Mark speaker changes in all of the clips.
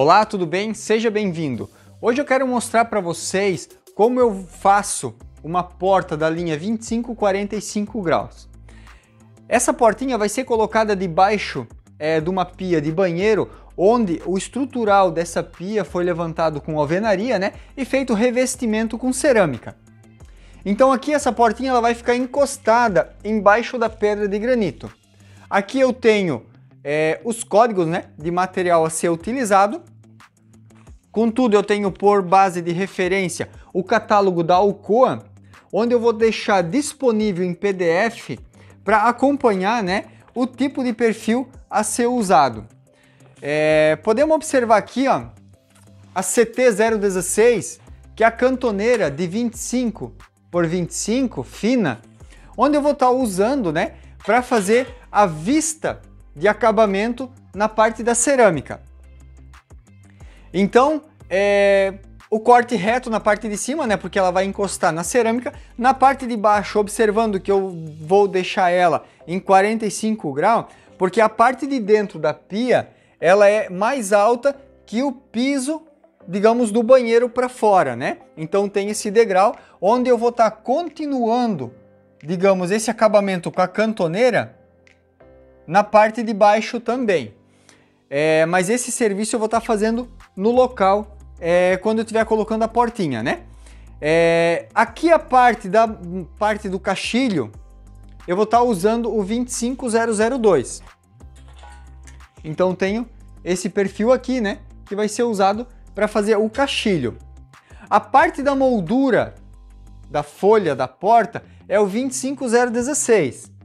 Speaker 1: Olá, tudo bem? Seja bem-vindo. Hoje eu quero mostrar para vocês como eu faço uma porta da linha 25 45 graus. Essa portinha vai ser colocada debaixo é, de uma pia de banheiro, onde o estrutural dessa pia foi levantado com alvenaria, né, e feito revestimento com cerâmica. Então aqui essa portinha ela vai ficar encostada embaixo da pedra de granito. Aqui eu tenho é, os códigos né, de material a ser utilizado. Contudo, eu tenho por base de referência o catálogo da Alcoa, onde eu vou deixar disponível em PDF para acompanhar né, o tipo de perfil a ser usado. É, podemos observar aqui ó, a CT016, que é a cantoneira de 25 por 25 fina, onde eu vou estar tá usando né, para fazer a vista de acabamento na parte da cerâmica. Então, é, o corte reto na parte de cima, né, porque ela vai encostar na cerâmica. Na parte de baixo, observando que eu vou deixar ela em 45 graus, porque a parte de dentro da pia, ela é mais alta que o piso, digamos, do banheiro para fora, né? Então tem esse degrau onde eu vou estar tá continuando, digamos, esse acabamento com a cantoneira na parte de baixo também. É, mas esse serviço eu vou estar tá fazendo no local é, quando eu estiver colocando a portinha, né? É, aqui a parte da parte do cachilho, eu vou estar tá usando o 25002. Então tenho esse perfil aqui, né? Que vai ser usado para fazer o cachilho. A parte da moldura da folha da porta é o 25016.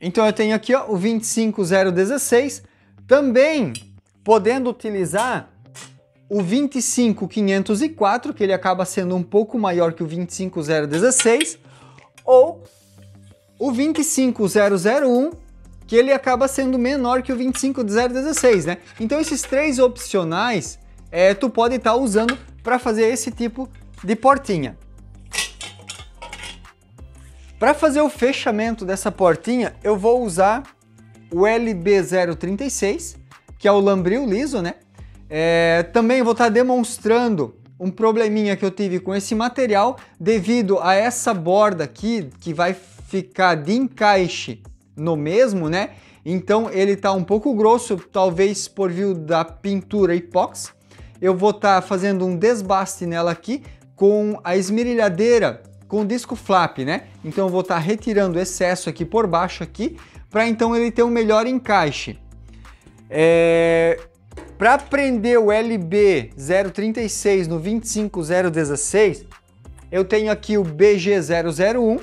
Speaker 1: Então eu tenho aqui ó, o 25016, também podendo utilizar o 25504, que ele acaba sendo um pouco maior que o 25016, ou o 25001, que ele acaba sendo menor que o 25016, né? Então esses três opcionais é, tu pode estar tá usando para fazer esse tipo de portinha. Para fazer o fechamento dessa portinha, eu vou usar o LB036, que é o lambril liso, né? É, também vou estar tá demonstrando um probleminha que eu tive com esse material devido a essa borda aqui que vai ficar de encaixe no mesmo, né? Então ele está um pouco grosso, talvez por via da pintura epóxi. Eu vou estar tá fazendo um desbaste nela aqui com a esmerilhadeira com disco flap, né? Então eu vou estar tá retirando o excesso aqui por baixo aqui, para então ele ter um melhor encaixe. É... Para prender o LB 036 no 25016, eu tenho aqui o BG001,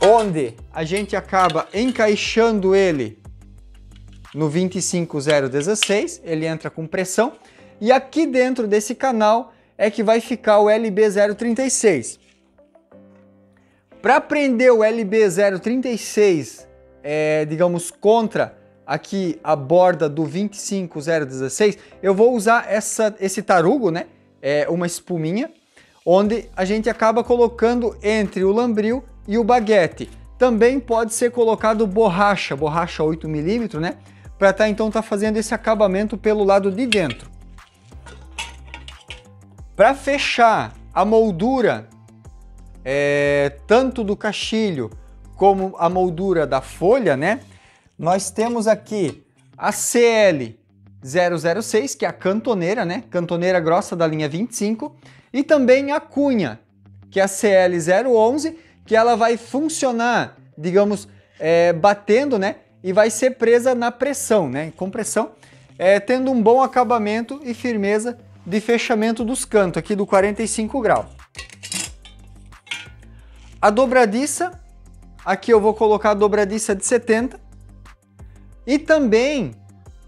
Speaker 1: onde a gente acaba encaixando ele no 25016, ele entra com pressão, e aqui dentro desse canal é que vai ficar o LB036. Para prender o LB036, é, digamos, contra aqui a borda do 25016, eu vou usar essa, esse tarugo, né? É uma espuminha, onde a gente acaba colocando entre o lambril e o baguete. Também pode ser colocado borracha, borracha 8mm, né? Para tá, então tá fazendo esse acabamento pelo lado de dentro. Para fechar a moldura, é, tanto do cachilho como a moldura da folha, né? Nós temos aqui a CL 006, que é a cantoneira, né? Cantoneira grossa da linha 25, e também a cunha, que é a CL 011, que ela vai funcionar, digamos, é, batendo, né? E vai ser presa na pressão, né? Compressão, é, tendo um bom acabamento e firmeza de fechamento dos cantos, aqui do 45 graus. A dobradiça, aqui eu vou colocar a dobradiça de 70. E também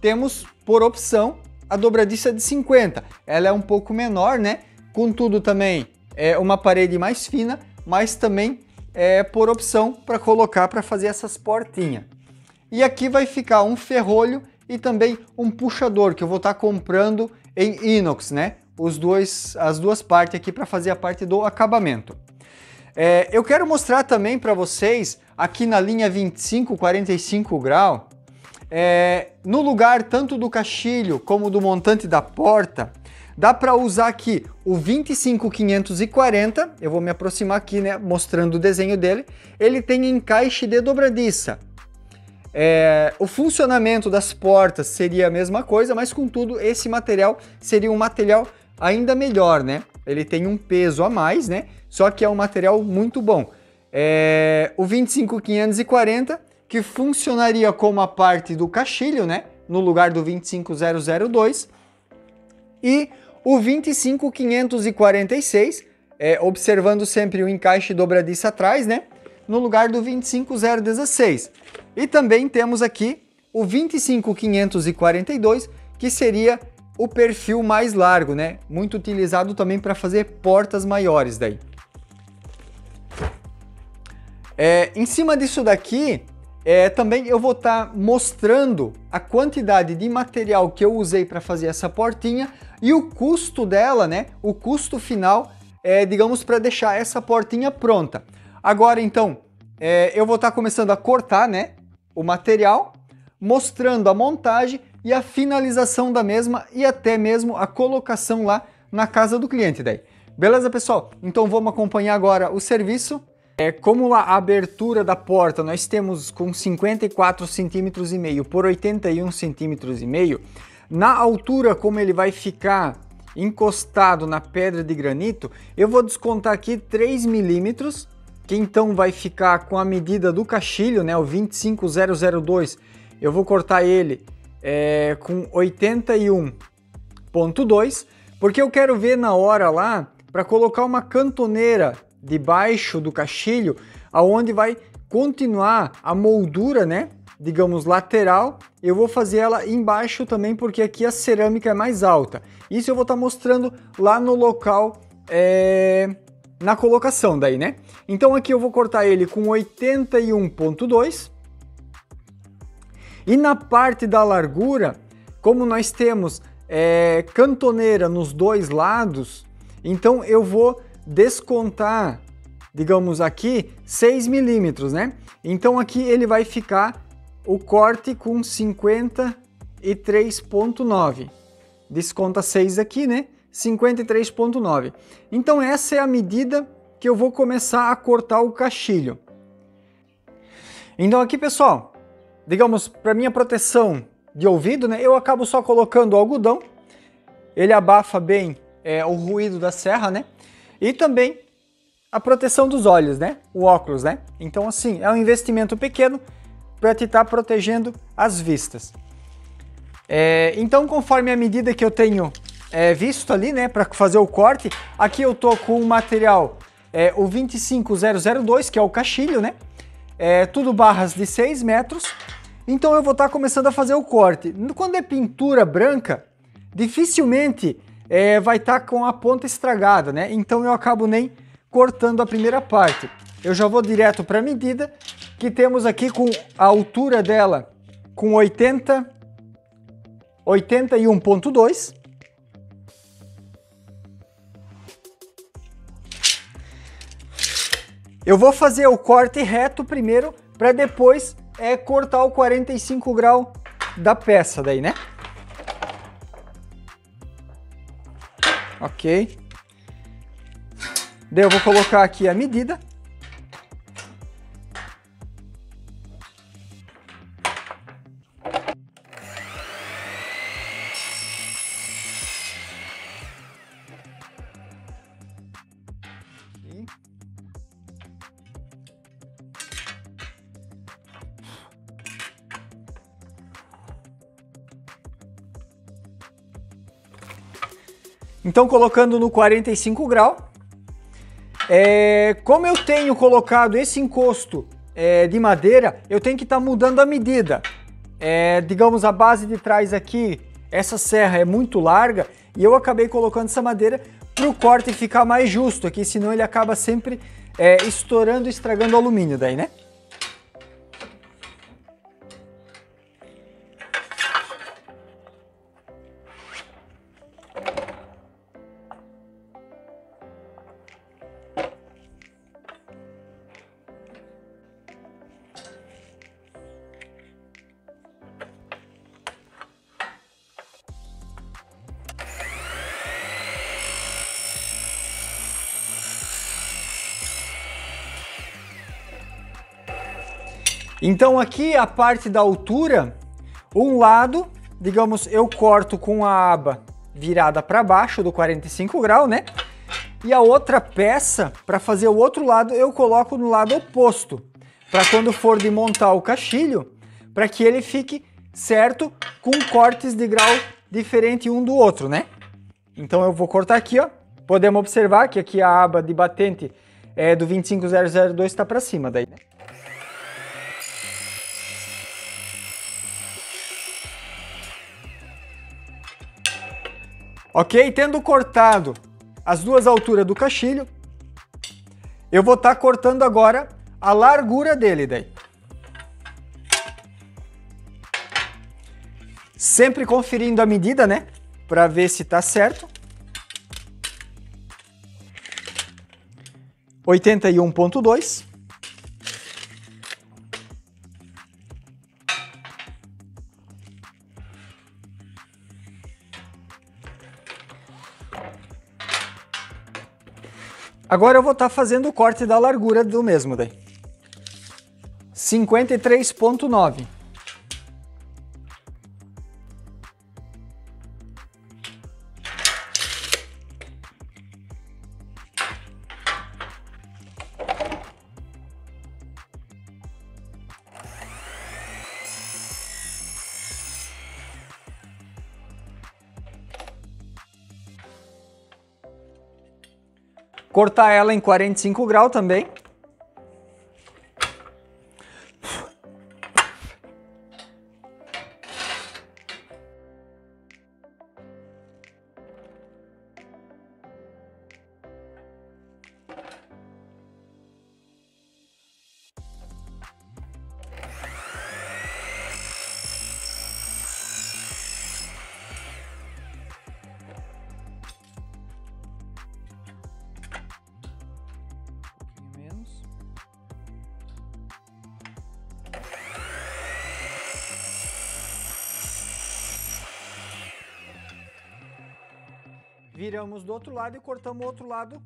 Speaker 1: temos por opção a dobradiça de 50. Ela é um pouco menor, né? Contudo também é uma parede mais fina, mas também é por opção para colocar para fazer essas portinhas. E aqui vai ficar um ferrolho e também um puxador que eu vou estar tá comprando em inox, né? Os dois, as duas partes aqui para fazer a parte do acabamento. É, eu quero mostrar também para vocês aqui na linha 25, 45 grau, é, no lugar tanto do caixilho como do montante da porta, dá para usar aqui o 25540, eu vou me aproximar aqui, né, mostrando o desenho dele. Ele tem encaixe de dobradiça. É, o funcionamento das portas seria a mesma coisa, mas contudo esse material seria um material ainda melhor, né? Ele tem um peso a mais, né? Só que é um material muito bom. É, o 25540 que funcionaria como a parte do caixilho, né? No lugar do 25002. E o 25546, é, observando sempre o encaixe dobradiça atrás, né? No lugar do 25016. E também temos aqui o 25542, que seria o perfil mais largo, né? Muito utilizado também para fazer portas maiores daí. É, em cima disso daqui, é, também eu vou estar tá mostrando a quantidade de material que eu usei para fazer essa portinha e o custo dela, né? O custo final, é, digamos, para deixar essa portinha pronta. Agora, então, é, eu vou estar tá começando a cortar, né? O material, mostrando a montagem e a finalização da mesma e até mesmo a colocação lá na casa do cliente daí. Beleza, pessoal? Então vamos acompanhar agora o serviço. É, como a abertura da porta nós temos com 54 centímetros e meio por 81 centímetros e meio, na altura como ele vai ficar encostado na pedra de granito, eu vou descontar aqui 3 milímetros, que então vai ficar com a medida do caixilho, né, o 25002, eu vou cortar ele é, com 81.2, porque eu quero ver na hora lá para colocar uma cantoneira debaixo do caixilho, aonde vai continuar a moldura, né? Digamos lateral, eu vou fazer ela embaixo também porque aqui a cerâmica é mais alta. Isso eu vou estar tá mostrando lá no local é, na colocação daí, né? Então aqui eu vou cortar ele com 81.2 e na parte da largura, como nós temos é, cantoneira nos dois lados, então eu vou descontar, digamos aqui, 6 milímetros, né? Então aqui ele vai ficar o corte com 53.9. Desconta 6 aqui, né? 53.9. Então essa é a medida que eu vou começar a cortar o caixilho. Então aqui, pessoal, digamos, para minha proteção de ouvido, né, eu acabo só colocando o algodão. Ele abafa bem é, o ruído da serra, né? E também a proteção dos olhos, né? O óculos, né? Então, assim, é um investimento pequeno para te estar tá protegendo as vistas. É, então, conforme a medida que eu tenho é, visto ali, né, para fazer o corte, aqui eu tô com o material é, o 25002, que é o caixilho, né? É, tudo barras de 6 metros. Então eu vou estar tá começando a fazer o corte. Quando é pintura branca, dificilmente é, vai estar tá com a ponta estragada, né? Então eu acabo nem cortando a primeira parte. Eu já vou direto para a medida que temos aqui com a altura dela com 80 81.2 Eu vou fazer o corte reto primeiro para depois é cortar o 45 grau da peça daí, né? ok? Daí eu vou colocar aqui a medida. Então, colocando no 45 grau, é, como eu tenho colocado esse encosto é, de madeira, eu tenho que estar tá mudando a medida. É, digamos, a base de trás aqui, essa serra é muito larga e eu acabei colocando essa madeira para o corte ficar mais justo aqui, senão ele acaba sempre é, estourando e estragando o alumínio daí, né? Então aqui a parte da altura, um lado, digamos, eu corto com a aba virada para baixo do 45 graus, né? E a outra peça, para fazer o outro lado, eu coloco no lado oposto, para quando for de montar o cachilho, para que ele fique certo com cortes de grau diferente um do outro, né? Então eu vou cortar aqui, ó. Podemos observar que aqui a aba de batente é do 25002 está para cima daí, né? Ok? Tendo cortado as duas alturas do cachilho, eu vou estar tá cortando agora a largura dele daí. Sempre conferindo a medida, né? Para ver se tá certo. 81.2. Agora eu vou estar tá fazendo o corte da largura do mesmo daí. 53.9. Cortar ela em 45 graus também. Viramos do outro lado e cortamos o outro lado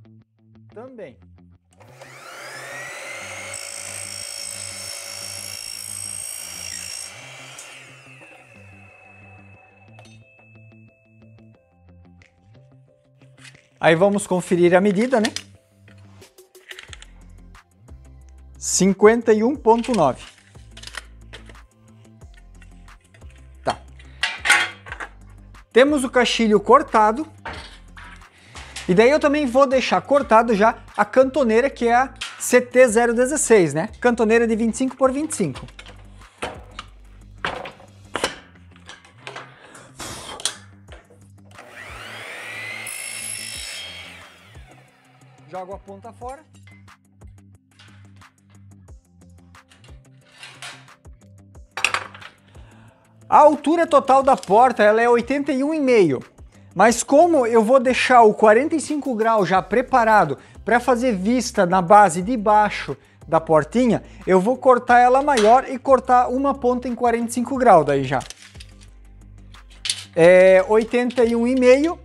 Speaker 1: também. Aí vamos conferir a medida, né? 51.9. Tá. Temos o cachilho cortado. E daí eu também vou deixar cortado já a cantoneira que é a CT016, né? Cantoneira de 25 por 25. Jogo a ponta fora. A altura total da porta ela é 81,5. Mas como eu vou deixar o 45 graus já preparado para fazer vista na base de baixo da portinha, eu vou cortar ela maior e cortar uma ponta em 45 graus daí já. É 81,5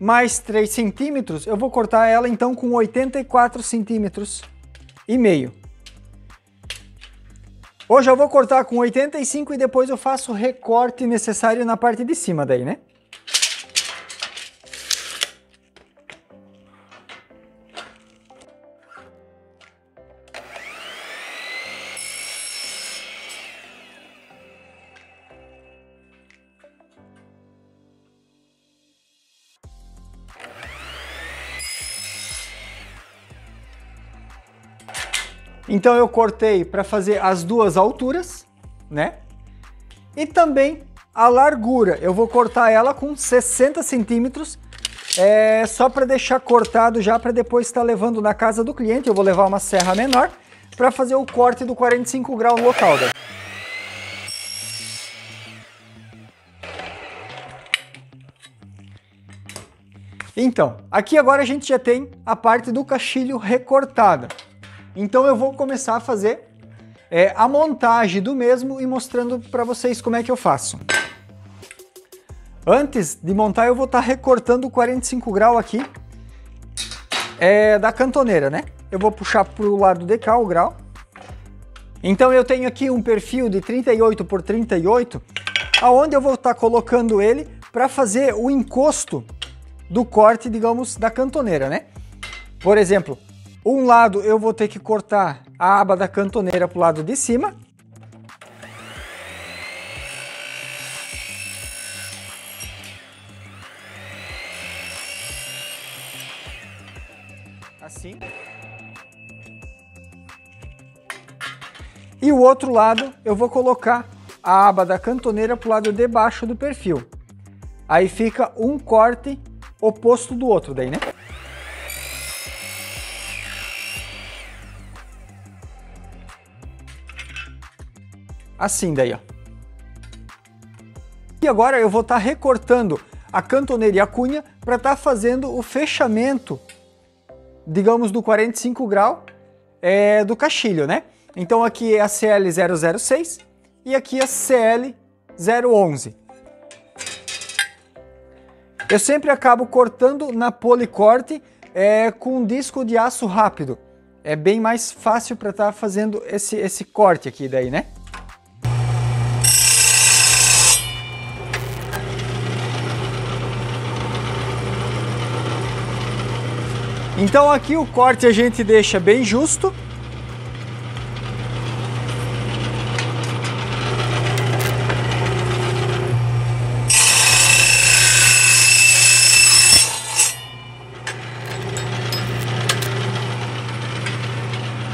Speaker 1: mais 3 centímetros, eu vou cortar ela então com 84 centímetros e meio. Hoje eu vou cortar com 85 e depois eu faço o recorte necessário na parte de cima daí, né? Então eu cortei para fazer as duas alturas, né? E também a largura. Eu vou cortar ela com 60 centímetros, é, só para deixar cortado já para depois estar levando na casa do cliente. Eu vou levar uma serra menor para fazer o corte do 45 graus local. Daí. Então, aqui agora a gente já tem a parte do cachilho recortada. Então eu vou começar a fazer é, a montagem do mesmo e mostrando para vocês como é que eu faço. Antes de montar eu vou estar tá recortando 45 graus aqui é, da cantoneira, né? Eu vou puxar para o lado de cá o grau Então eu tenho aqui um perfil de 38 por 38, aonde eu vou estar tá colocando ele para fazer o encosto do corte, digamos, da cantoneira, né? Por exemplo, um lado eu vou ter que cortar a aba da cantoneira para o lado de cima. Assim. E o outro lado eu vou colocar a aba da cantoneira para o lado de baixo do perfil. Aí fica um corte oposto do outro daí, né? Assim daí, ó. E agora eu vou estar tá recortando a cantoneira e a cunha para estar tá fazendo o fechamento, digamos, do 45 grau é, do caixilho, né? Então aqui é a CL006 e aqui a CL011. Eu sempre acabo cortando na policorte é, com um disco de aço rápido. É bem mais fácil para estar tá fazendo esse, esse corte aqui daí, né? Então aqui o corte a gente deixa bem justo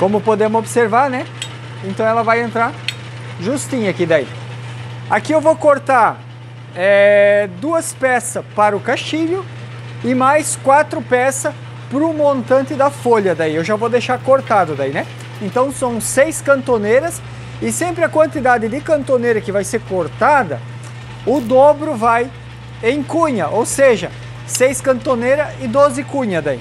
Speaker 1: Como podemos observar, né? Então ela vai entrar justinha aqui daí. Aqui eu vou cortar é, duas peças para o caixilho e mais quatro peças para o montante da folha daí. Eu já vou deixar cortado daí, né? Então são seis cantoneiras e sempre a quantidade de cantoneira que vai ser cortada, o dobro vai em cunha, ou seja, seis cantoneiras e 12 cunha daí.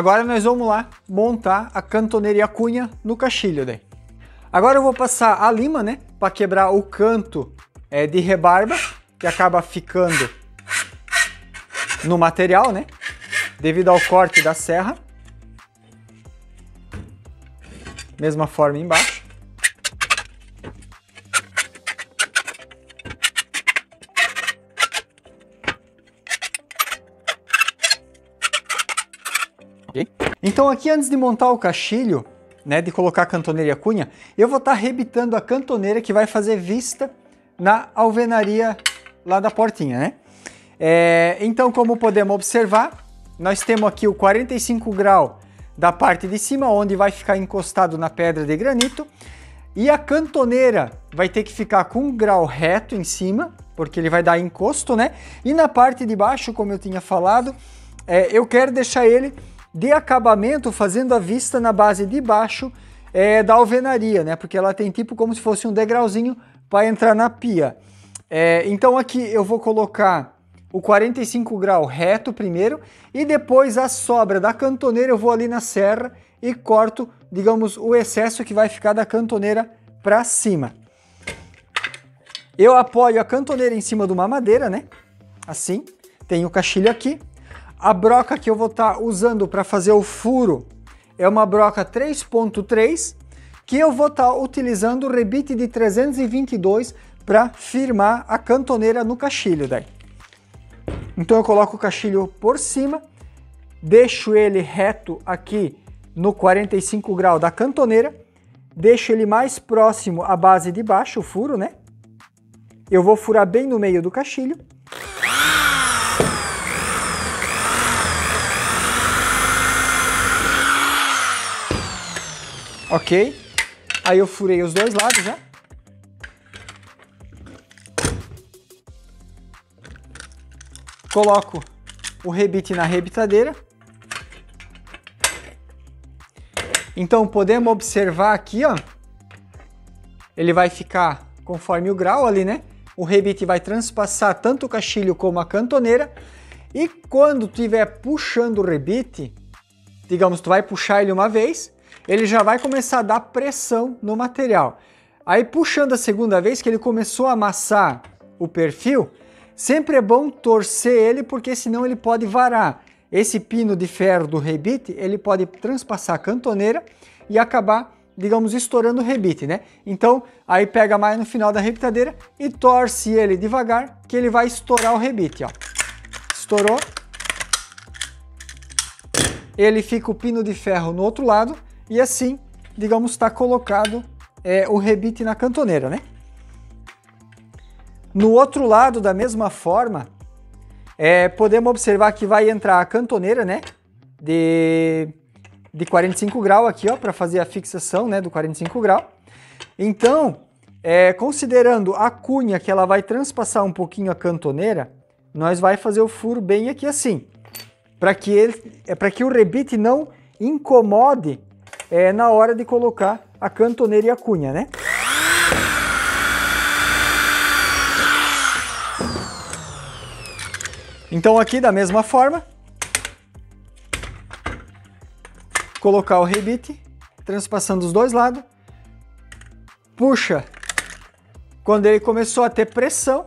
Speaker 1: Agora nós vamos lá montar a cantoneira e a cunha no caixilho daí. Agora eu vou passar a lima, né, para quebrar o canto é, de rebarba que acaba ficando no material, né, devido ao corte da serra. Mesma forma embaixo. Então aqui antes de montar o caixilho, né, de colocar a cantoneira e a cunha, eu vou estar tá rebitando a cantoneira que vai fazer vista na alvenaria lá da portinha, né? É, então, como podemos observar, nós temos aqui o 45 grau da parte de cima, onde vai ficar encostado na pedra de granito, e a cantoneira vai ter que ficar com um grau reto em cima, porque ele vai dar encosto, né? E na parte de baixo, como eu tinha falado, é, eu quero deixar ele de acabamento fazendo a vista na base de baixo é, da alvenaria, né? Porque ela tem tipo como se fosse um degrauzinho para entrar na pia. É, então aqui eu vou colocar o 45 grau reto primeiro e depois a sobra da cantoneira eu vou ali na serra e corto, digamos, o excesso que vai ficar da cantoneira para cima. Eu apoio a cantoneira em cima de uma madeira, né? Assim, tem o caixilho aqui. A broca que eu vou estar tá usando para fazer o furo é uma broca 3.3 que eu vou estar tá utilizando o rebite de 322 para firmar a cantoneira no caixilho daí. Então eu coloco o caixilho por cima, deixo ele reto aqui no 45 graus da cantoneira, deixo ele mais próximo à base de baixo, o furo, né? Eu vou furar bem no meio do caixilho Ok? Aí eu furei os dois lados já. Coloco o rebite na rebitadeira. Então podemos observar aqui, ó, ele vai ficar conforme o grau ali, né? O rebite vai transpassar tanto o caixilho como a cantoneira. E quando estiver puxando o rebite, digamos, tu vai puxar ele uma vez, ele já vai começar a dar pressão no material. Aí puxando a segunda vez que ele começou a amassar o perfil, sempre é bom torcer ele porque senão ele pode varar. Esse pino de ferro do rebite, ele pode transpassar a cantoneira e acabar digamos, estourando o rebite, né? Então, aí pega mais no final da rebitadeira e torce ele devagar, que ele vai estourar o rebite, ó. Estourou. Ele fica o pino de ferro no outro lado e assim, digamos, está colocado é, o rebite na cantoneira, né? No outro lado, da mesma forma, é, podemos observar que vai entrar a cantoneira, né? De de 45 graus aqui, ó, para fazer a fixação, né, do 45 graus. Então, é, considerando a cunha que ela vai transpassar um pouquinho a cantoneira, nós vai fazer o furo bem aqui assim, para que ele, é para que o rebite não incomode é, na hora de colocar a cantoneira e a cunha, né? Então aqui da mesma forma, colocar o rebite, transpassando os dois lados, puxa. Quando ele começou a ter pressão,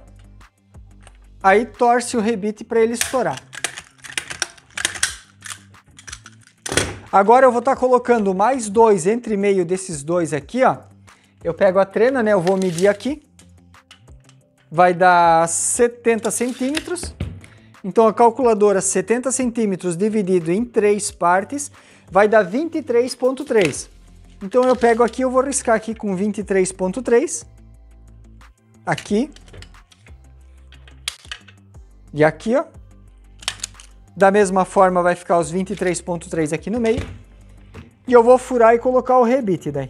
Speaker 1: aí torce o rebite para ele estourar. Agora eu vou estar tá colocando mais dois entre meio desses dois aqui, ó. Eu pego a trena, né? Eu vou medir aqui. Vai dar 70 centímetros. Então a calculadora 70 centímetros dividido em três partes vai dar 23.3. Então eu pego aqui, eu vou riscar aqui com 23.3. Aqui. E aqui, ó. Da mesma forma vai ficar os 23.3 aqui no meio. E eu vou furar e colocar o rebite daí.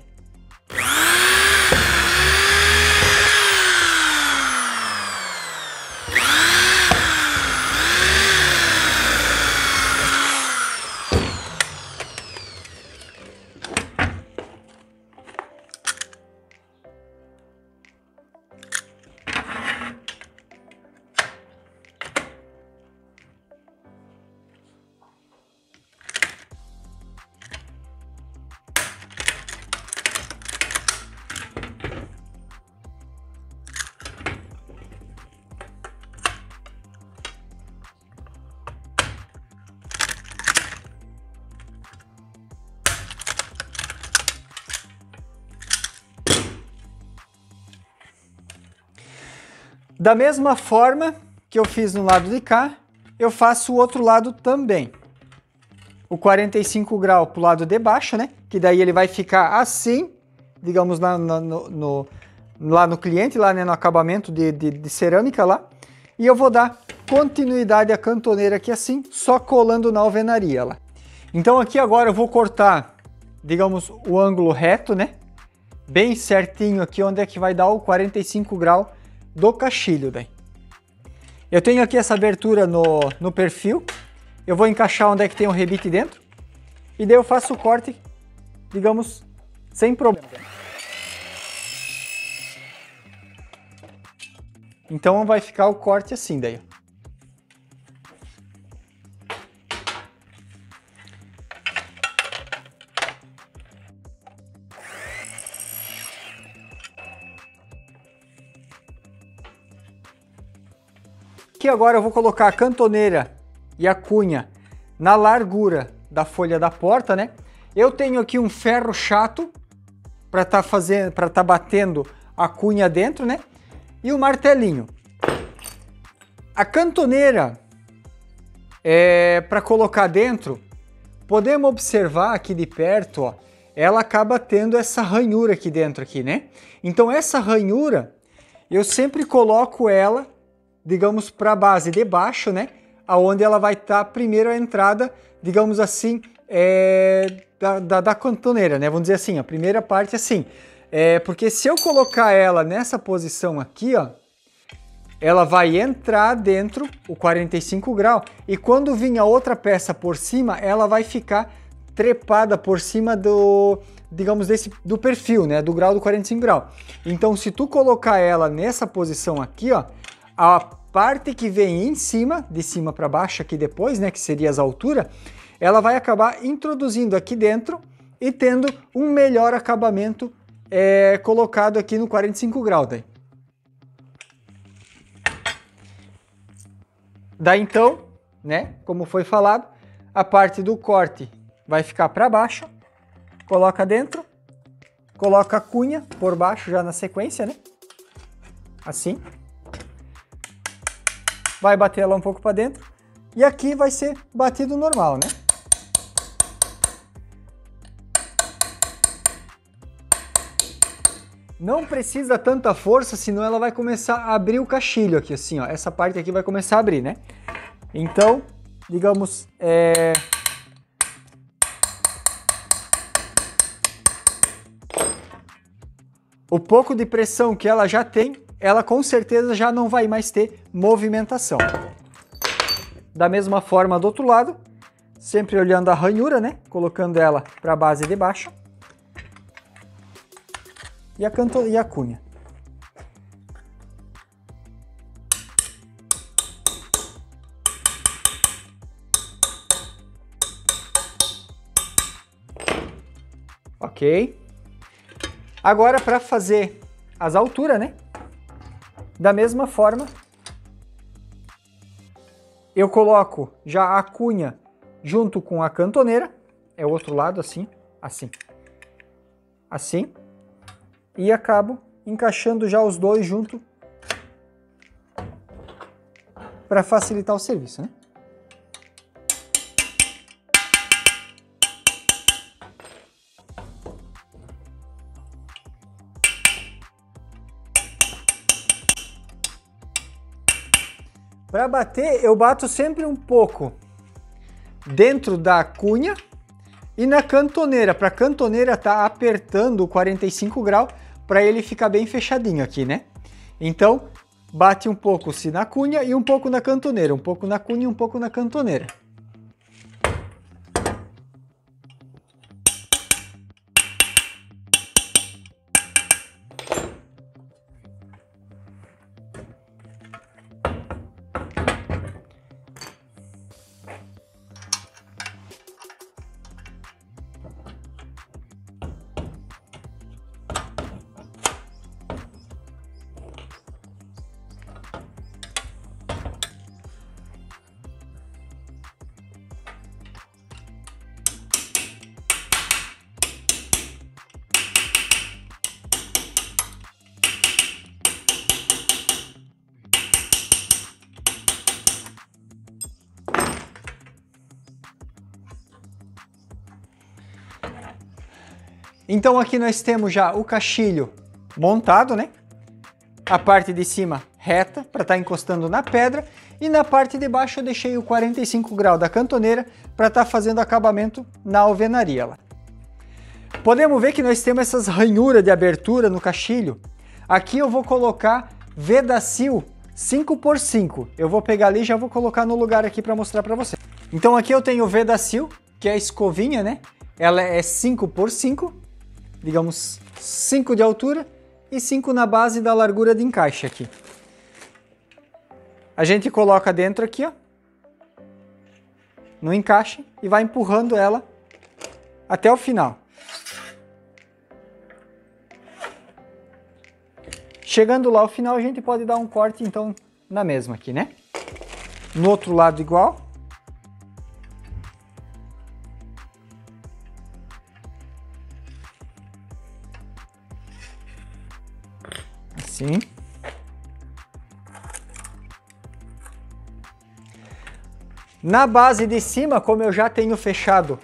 Speaker 1: Da mesma forma que eu fiz no lado de cá, eu faço o outro lado também. O 45 graus para o lado de baixo, né? Que daí ele vai ficar assim, digamos, na, na, no, no, lá no cliente, lá né, no acabamento de, de, de cerâmica lá. E eu vou dar continuidade à cantoneira aqui assim, só colando na alvenaria lá. Então aqui agora eu vou cortar, digamos, o ângulo reto, né? Bem certinho aqui onde é que vai dar o 45 graus do caixilho daí. Eu tenho aqui essa abertura no, no perfil, eu vou encaixar onde é que tem o rebite dentro, e daí eu faço o corte, digamos, sem problema. Então vai ficar o corte assim daí. Aqui agora eu vou colocar a cantoneira e a cunha na largura da folha da porta, né? Eu tenho aqui um ferro chato para estar tá fazendo, para estar tá batendo a cunha dentro, né? E o martelinho. A cantoneira é, para colocar dentro, podemos observar aqui de perto, ó, ela acaba tendo essa ranhura aqui dentro aqui, né? Então essa ranhura eu sempre coloco ela digamos, para a base de baixo, né? Aonde ela vai estar tá primeiro a entrada, digamos assim, é, da, da, da, cantoneira, né? Vamos dizer assim, a primeira parte assim. É, porque se eu colocar ela nessa posição aqui, ó, ela vai entrar dentro o 45 graus e quando vir a outra peça por cima, ela vai ficar trepada por cima do, digamos, desse, do perfil, né, do grau do 45 grau. Então, se tu colocar ela nessa posição aqui, ó, a parte que vem em cima, de cima para baixo aqui depois, né, que seria as alturas, ela vai acabar introduzindo aqui dentro e tendo um melhor acabamento é, colocado aqui no 45 graus daí. Daí então, né, como foi falado, a parte do corte vai ficar para baixo, coloca dentro, coloca a cunha por baixo já na sequência, né? Assim. Vai bater ela um pouco para dentro e aqui vai ser batido normal, né? Não precisa tanta força, senão ela vai começar a abrir o cachilho aqui, assim, ó. Essa parte aqui vai começar a abrir, né? Então, digamos, é... O pouco de pressão que ela já tem, ela com certeza já não vai mais ter movimentação. Da mesma forma do outro lado, sempre olhando a ranhura, né? Colocando ela para a base de baixo e a, canto, e a cunha. Ok? Agora para fazer as alturas, né? Da mesma forma, eu coloco já a cunha junto com a cantoneira, é o outro lado assim, assim, assim e acabo encaixando já os dois junto para facilitar o serviço, né? Para bater, eu bato sempre um pouco dentro da cunha e na cantoneira, para a cantoneira tá apertando o 45 graus para ele ficar bem fechadinho aqui, né? Então, bate um pouco se na cunha e um pouco na cantoneira, um pouco na cunha e um pouco na cantoneira. Então aqui nós temos já o cachilho montado, né? A parte de cima reta para estar tá encostando na pedra e na parte de baixo eu deixei o 45 graus da cantoneira para estar tá fazendo acabamento na alvenaria lá. Podemos ver que nós temos essas ranhuras de abertura no cachilho. Aqui eu vou colocar Vedacil 5x5. Eu vou pegar ali e já vou colocar no lugar aqui para mostrar para você. Então aqui eu tenho o Vedacil, que é a escovinha, né? Ela é 5x5 digamos, 5 de altura e 5 na base da largura de encaixe aqui. A gente coloca dentro aqui, ó, no encaixe e vai empurrando ela até o final. Chegando lá ao final, a gente pode dar um corte então na mesma aqui, né? No outro lado igual. Assim. Na base de cima, como eu já tenho fechado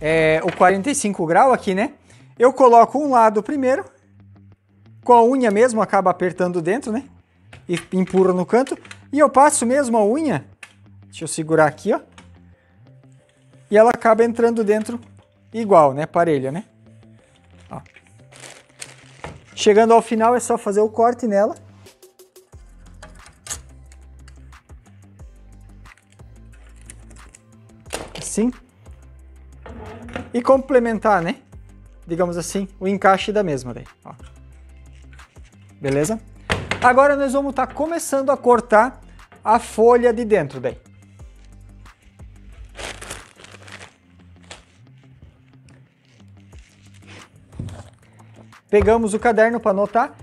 Speaker 1: é, o 45 grau aqui, né? Eu coloco um lado primeiro, com a unha mesmo, acaba apertando dentro, né? E empurra no canto. E eu passo mesmo a unha, deixa eu segurar aqui, ó. E ela acaba entrando dentro igual, né? Parelha, né? Chegando ao final é só fazer o corte nela. Assim. e complementar, né? Digamos assim, o encaixe da mesma daí. Ó. Beleza? Agora nós vamos estar tá começando a cortar a folha de dentro daí. Pegamos o caderno para anotar,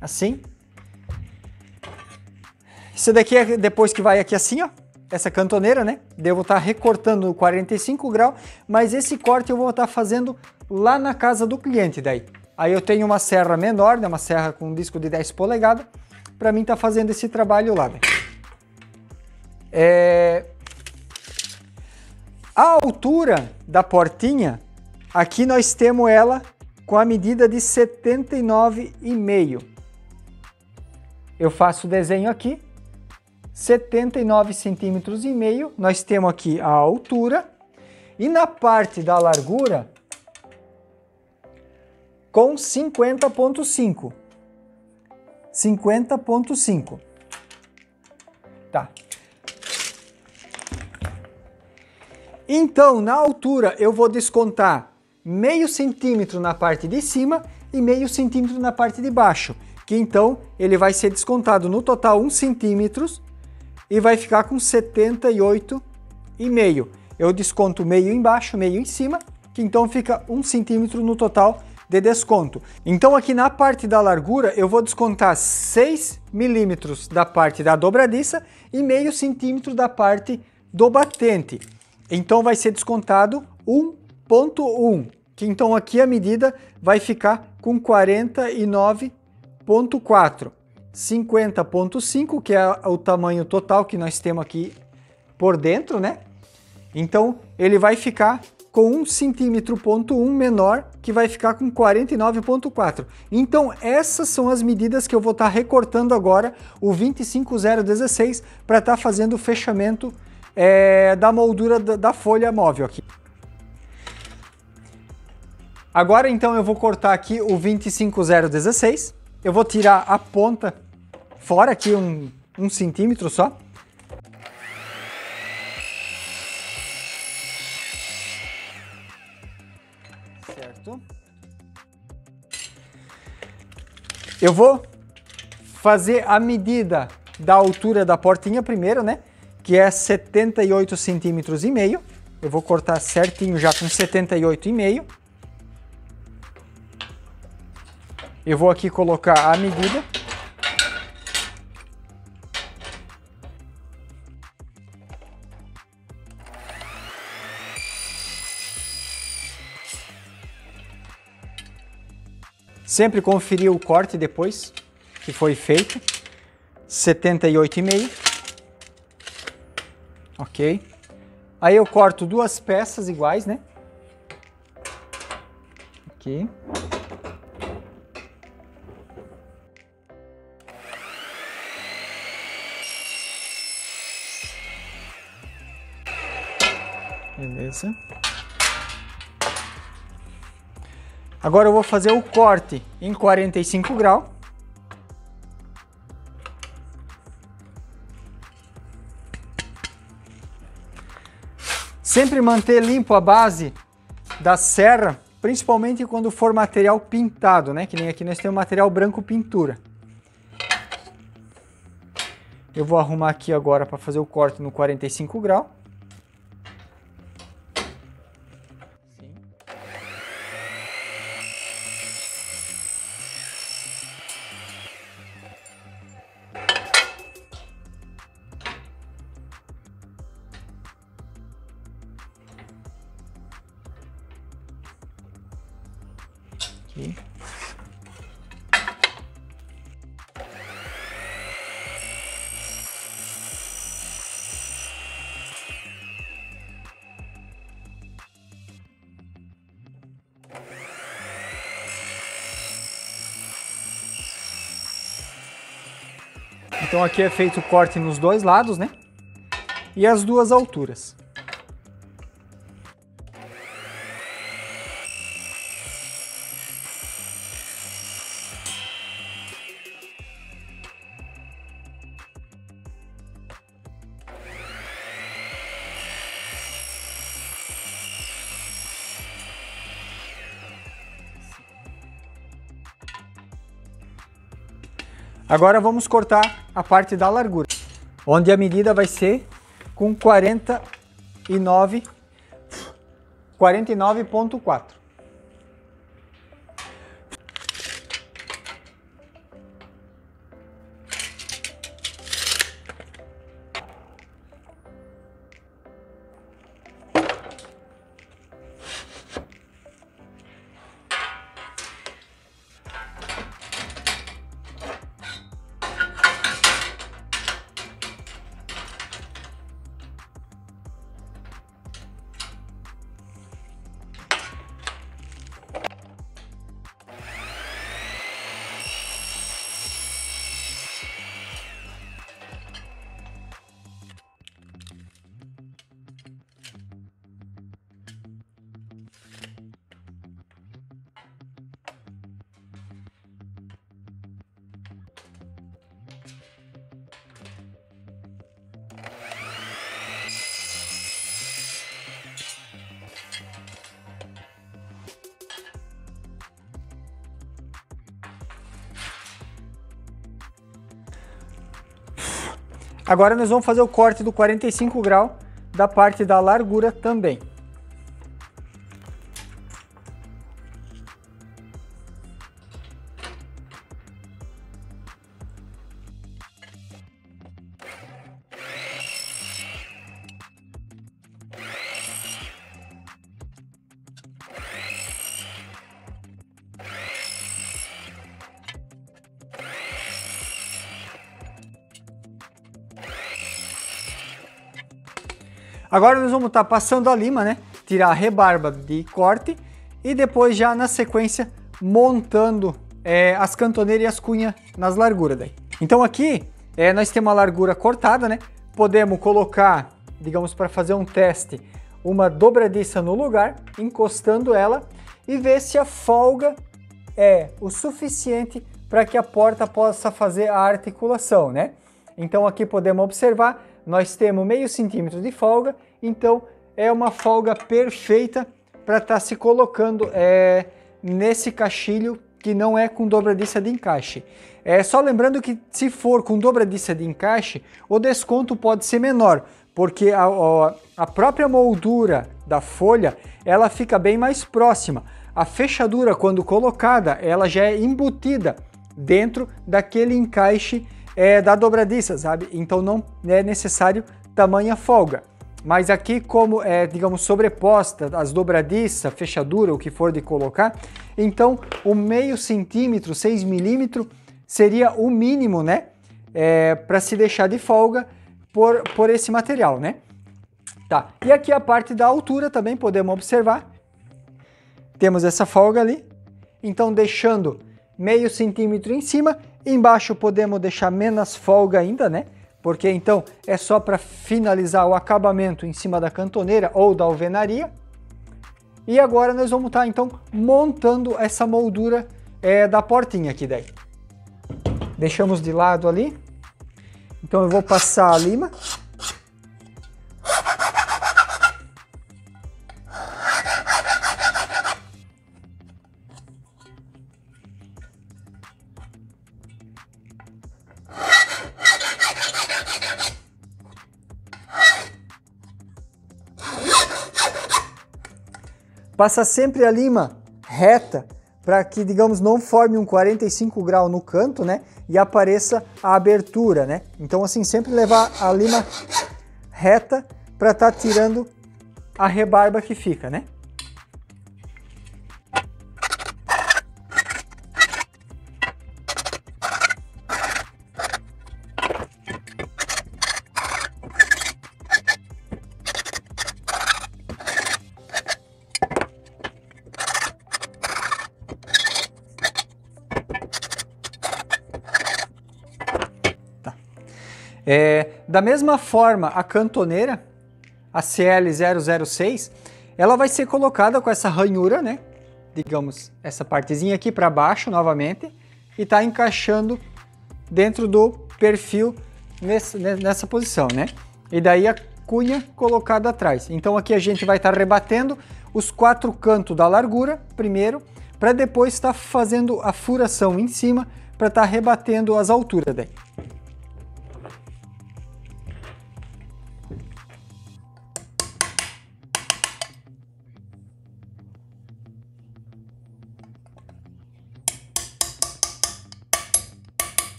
Speaker 1: assim. Isso daqui é depois que vai aqui assim, ó, essa cantoneira, né? Devo estar tá recortando 45 graus, mas esse corte eu vou estar tá fazendo lá na casa do cliente daí. Aí eu tenho uma serra menor, né, uma serra com um disco de 10 polegadas, para mim tá fazendo esse trabalho lá. Né? É... A altura da portinha, aqui nós temos ela com a medida de 79,5. Eu faço o desenho aqui, 79 centímetros e meio, nós temos aqui a altura, e na parte da largura, com 50.5. 50.5. Tá. Então, na altura, eu vou descontar meio centímetro na parte de cima e meio centímetro na parte de baixo, que então ele vai ser descontado no total 1 centímetros e vai ficar com 78,5. Eu desconto meio embaixo, meio em cima, que então fica 1 centímetro no total de desconto. Então aqui na parte da largura eu vou descontar 6 milímetros da parte da dobradiça e meio centímetro da parte do batente. Então vai ser descontado 1.1, que então aqui a medida vai ficar com 49.4. 50.5, que é o tamanho total que nós temos aqui por dentro, né? Então ele vai ficar com 1 centímetro ponto 1 menor, que vai ficar com 49.4. Então essas são as medidas que eu vou estar tá recortando agora o 25016 para estar tá fazendo o fechamento é, da moldura da, da folha móvel aqui. Agora então eu vou cortar aqui o 25016. Eu vou tirar a ponta fora aqui um, um centímetro só. Certo. Eu vou fazer a medida da altura da portinha primeiro, né? Que é 78 centímetros e meio. Eu vou cortar certinho já com 78 e meio. Eu vou aqui colocar a medida. Sempre conferir o corte depois que foi feito. 78,5. Ok. Aí eu corto duas peças iguais, né? Aqui. Beleza. Agora eu vou fazer o corte em 45 graus. Sempre manter limpo a base da serra, principalmente quando for material pintado, né? Que nem aqui nós temos material branco pintura. Eu vou arrumar aqui agora para fazer o corte no 45 graus. Então aqui é feito o corte nos dois lados, né? E as duas alturas. Agora vamos cortar a parte da largura, onde a medida vai ser com 49 49.4. Agora nós vamos fazer o corte do 45 grau da parte da largura também. Agora nós vamos estar tá passando a lima, né? Tirar a rebarba de corte e depois já na sequência montando é, as cantoneiras e as cunhas nas larguras daí. Então aqui é, nós temos a largura cortada, né? Podemos colocar, digamos para fazer um teste, uma dobradiça no lugar, encostando ela e ver se a folga é o suficiente para que a porta possa fazer a articulação, né? Então aqui podemos observar nós temos meio centímetro de folga, então é uma folga perfeita para estar tá se colocando é, nesse caixilho que não é com dobradiça de encaixe. É só lembrando que se for com dobradiça de encaixe, o desconto pode ser menor, porque a, a própria moldura da folha ela fica bem mais próxima. A fechadura, quando colocada, ela já é embutida dentro daquele encaixe é, da dobradiça, sabe? Então não é necessário tamanha folga. Mas aqui, como é, digamos, sobreposta as dobradiças, fechadura, o que for de colocar, então o meio centímetro, 6 milímetros, seria o mínimo, né? É, para se deixar de folga por, por esse material, né? Tá, e aqui a parte da altura também podemos observar. Temos essa folga ali, então deixando meio centímetro em cima Embaixo podemos deixar menos folga ainda, né? Porque então é só para finalizar o acabamento em cima da cantoneira ou da alvenaria. E agora nós vamos estar tá, então montando essa moldura é, da portinha aqui daí. Deixamos de lado ali. Então eu vou passar a lima. Passa sempre a lima reta para que, digamos, não forme um 45 grau no canto, né? E apareça a abertura, né? Então, assim, sempre levar a lima reta para estar tá tirando a rebarba que fica, né? Da mesma forma, a cantoneira, a CL006, ela vai ser colocada com essa ranhura, né? Digamos, essa partezinha aqui para baixo novamente e tá encaixando dentro do perfil nessa, nessa posição, né? E daí a cunha colocada atrás. Então aqui a gente vai estar tá rebatendo os quatro cantos da largura primeiro para depois estar tá fazendo a furação em cima para estar tá rebatendo as alturas daí.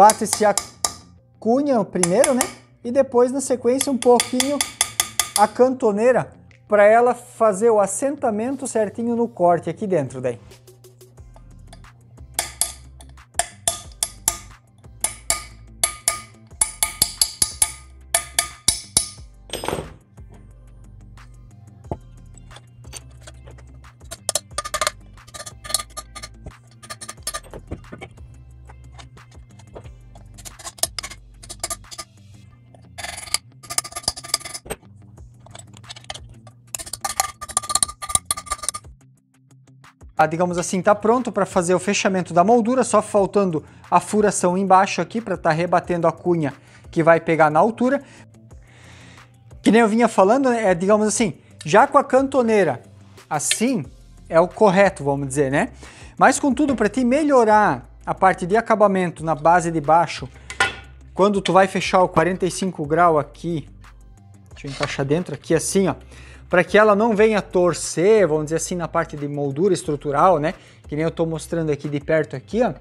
Speaker 1: Bate-se a cunha primeiro, né? E depois, na sequência, um pouquinho a cantoneira para ela fazer o assentamento certinho no corte aqui dentro daí. Ah, digamos assim, está pronto para fazer o fechamento da moldura, só faltando a furação embaixo aqui para estar tá rebatendo a cunha que vai pegar na altura. Que nem eu vinha falando, né, é, digamos assim, já com a cantoneira assim é o correto, vamos dizer, né? Mas contudo, para te melhorar a parte de acabamento na base de baixo, quando tu vai fechar o 45 grau aqui, deixa eu encaixar dentro aqui assim, ó, para que ela não venha torcer, vamos dizer assim, na parte de moldura estrutural, né? Que nem eu estou mostrando aqui de perto aqui, ó,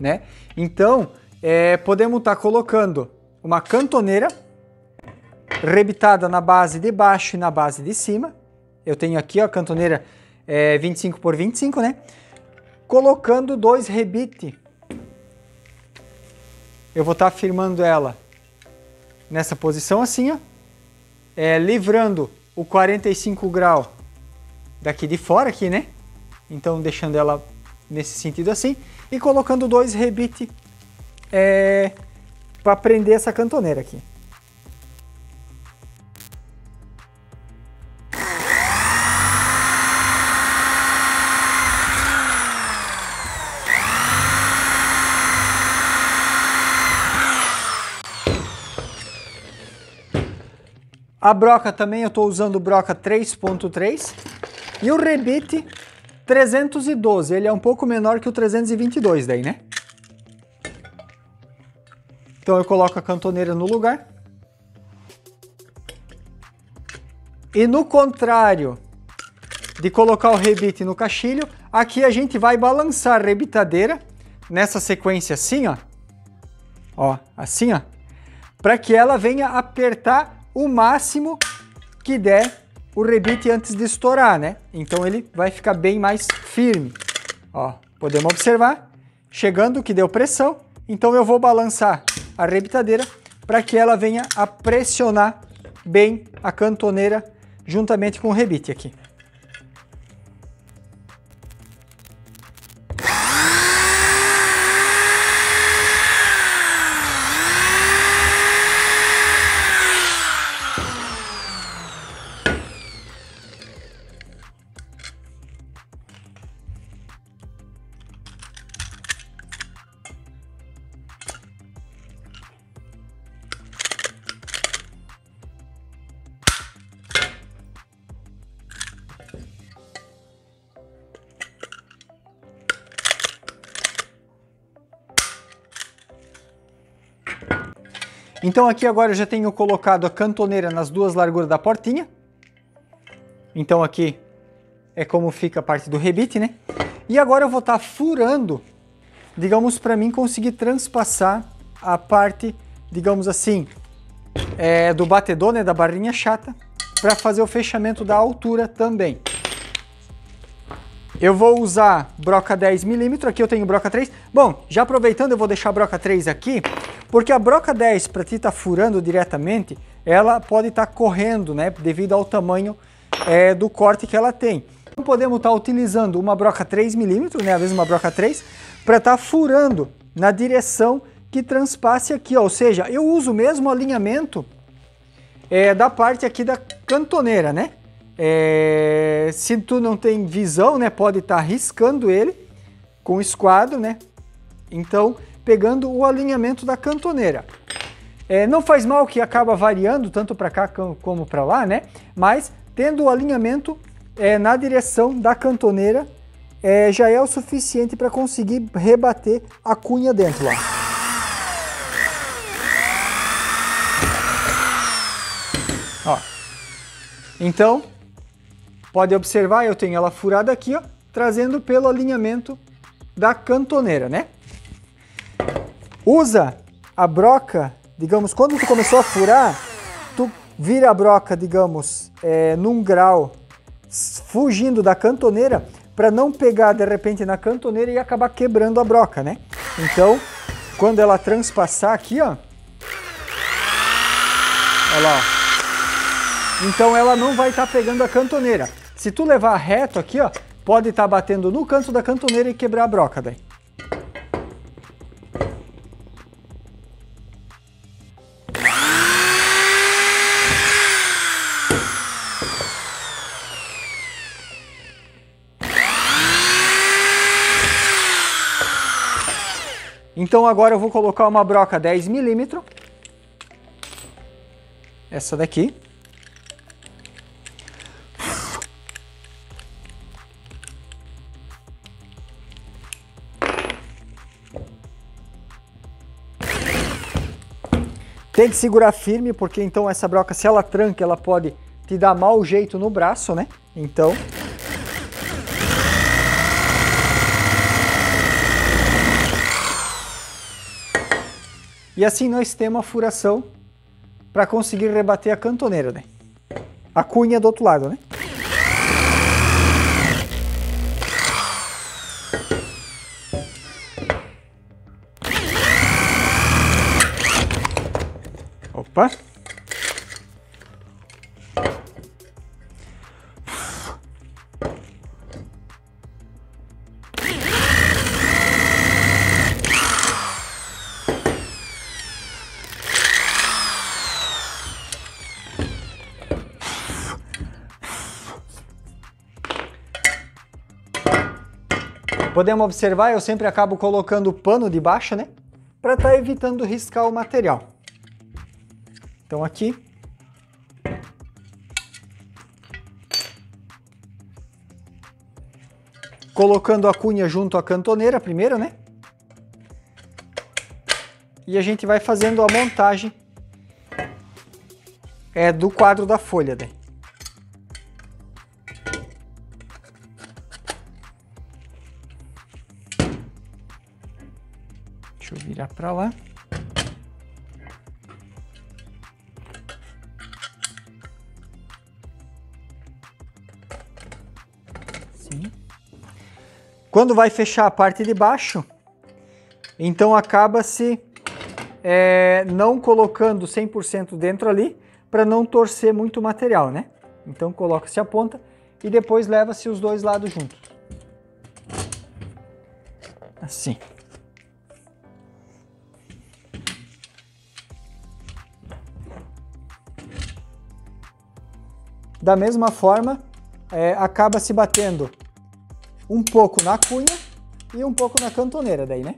Speaker 1: né? Então, é, podemos estar tá colocando uma cantoneira rebitada na base de baixo e na base de cima. Eu tenho aqui ó, a cantoneira é, 25 por 25, né? Colocando dois rebite. Eu vou estar tá firmando ela nessa posição assim, ó. É, livrando o 45 grau daqui de fora aqui, né? Então deixando ela nesse sentido assim e colocando dois rebite é, para prender essa cantoneira aqui. A broca também eu estou usando broca 3.3 e o rebite 312, ele é um pouco menor que o 322 daí, né? Então eu coloco a cantoneira no lugar. E no contrário de colocar o rebite no cachilho, aqui a gente vai balançar a rebitadeira nessa sequência assim, ó. Ó, assim, ó. Para que ela venha apertar o máximo que der o rebite antes de estourar, né? Então ele vai ficar bem mais firme. Ó, podemos observar, chegando que deu pressão, então eu vou balançar a rebitadeira para que ela venha a pressionar bem a cantoneira juntamente com o rebite aqui. Então aqui agora eu já tenho colocado a cantoneira nas duas larguras da portinha. Então aqui é como fica a parte do rebite, né? E agora eu vou estar tá furando, digamos, para mim conseguir transpassar a parte, digamos assim, é, do batedor, né, da barrinha chata, para fazer o fechamento da altura também. Eu vou usar broca 10mm, aqui eu tenho broca 3. Bom, já aproveitando, eu vou deixar a broca 3 aqui, porque a broca 10, para ti estar tá furando diretamente, ela pode estar tá correndo, né, devido ao tamanho é, do corte que ela tem. Então podemos estar tá utilizando uma broca 3mm, né, às vezes uma broca 3, para estar tá furando na direção que transpasse aqui, ó. ou seja, eu uso mesmo alinhamento é, da parte aqui da cantoneira, né? É, se tu não tem visão, né, pode estar tá riscando ele com esquadro, né? Então, pegando o alinhamento da cantoneira. É, não faz mal que acaba variando tanto para cá como para lá, né? Mas tendo o alinhamento é, na direção da cantoneira é, já é o suficiente para conseguir rebater a cunha dentro lá. Ó. Então, pode observar, eu tenho ela furada aqui, ó, trazendo pelo alinhamento da cantoneira, né? Usa a broca, digamos, quando tu começou a furar, tu vira a broca, digamos, é, num grau fugindo da cantoneira para não pegar de repente na cantoneira e acabar quebrando a broca, né? Então, quando ela transpassar aqui, ó, olha lá, ó. então ela não vai estar tá pegando a cantoneira. Se tu levar reto aqui, ó, pode estar tá batendo no canto da cantoneira e quebrar a broca daí. Então agora eu vou colocar uma broca 10 milímetros. Essa daqui. Tem que segurar firme, porque então essa broca, se ela tranca, ela pode te dar mau jeito no braço, né? Então, E assim nós temos uma furação para conseguir rebater a cantoneira, né? A cunha do outro lado, né? Opa! Podemos observar, eu sempre acabo colocando o pano de baixo, né? Para estar tá evitando riscar o material. Então aqui. Colocando a cunha junto à cantoneira primeiro, né? E a gente vai fazendo a montagem é, do quadro da folha. Daí. Virar para lá. Sim. Quando vai fechar a parte de baixo, então acaba-se é, não colocando 100% dentro ali para não torcer muito o material, né? Então coloca-se a ponta e depois leva-se os dois lados juntos. Assim. Da mesma forma, é, acaba se batendo um pouco na cunha e um pouco na cantoneira daí, né?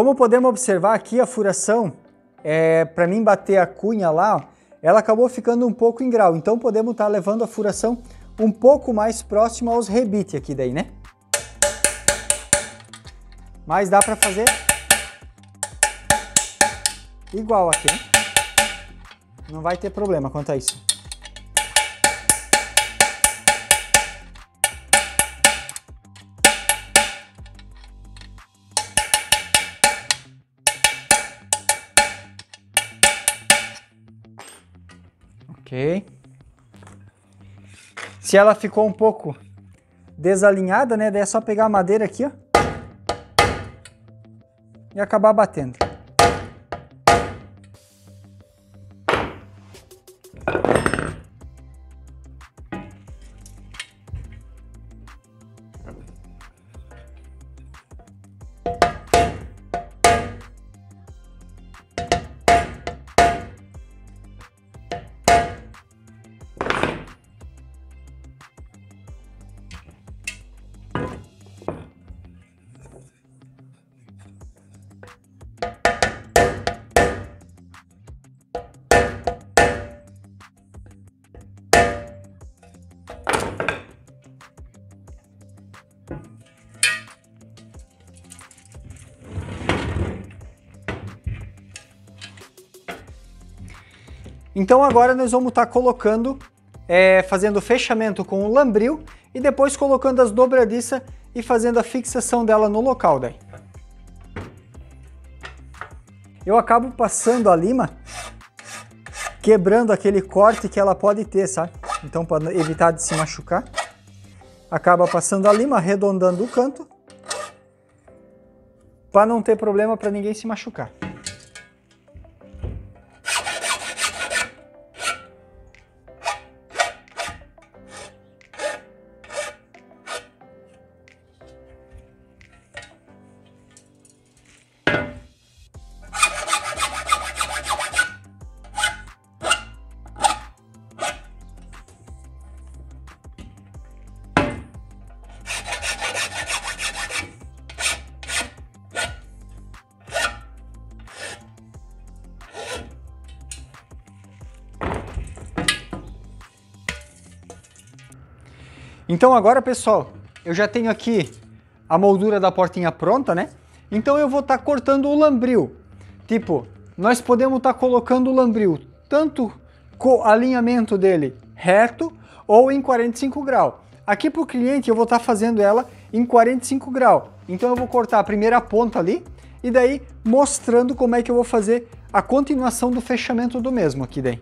Speaker 1: Como podemos observar aqui, a furação, é, para mim bater a cunha lá, ela acabou ficando um pouco em grau. Então podemos estar tá levando a furação um pouco mais próxima aos rebites aqui daí, né? Mas dá para fazer igual aqui, né? Não vai ter problema quanto a isso. Se ela ficou um pouco desalinhada, né? Daí é só pegar a madeira aqui, ó. E acabar batendo. Então agora nós vamos estar tá colocando, é, fazendo o fechamento com o lambril e depois colocando as dobradiças e fazendo a fixação dela no local daí. Eu acabo passando a lima, quebrando aquele corte que ela pode ter, sabe? Então para evitar de se machucar, acaba passando a lima, arredondando o canto, para não ter problema para ninguém se machucar. Então agora, pessoal, eu já tenho aqui a moldura da portinha pronta, né? Então eu vou estar tá cortando o lambril. Tipo, nós podemos estar tá colocando o lambril tanto com o alinhamento dele reto ou em 45 graus. Aqui para o cliente eu vou estar tá fazendo ela em 45 graus. Então eu vou cortar a primeira ponta ali e daí mostrando como é que eu vou fazer a continuação do fechamento do mesmo aqui daí.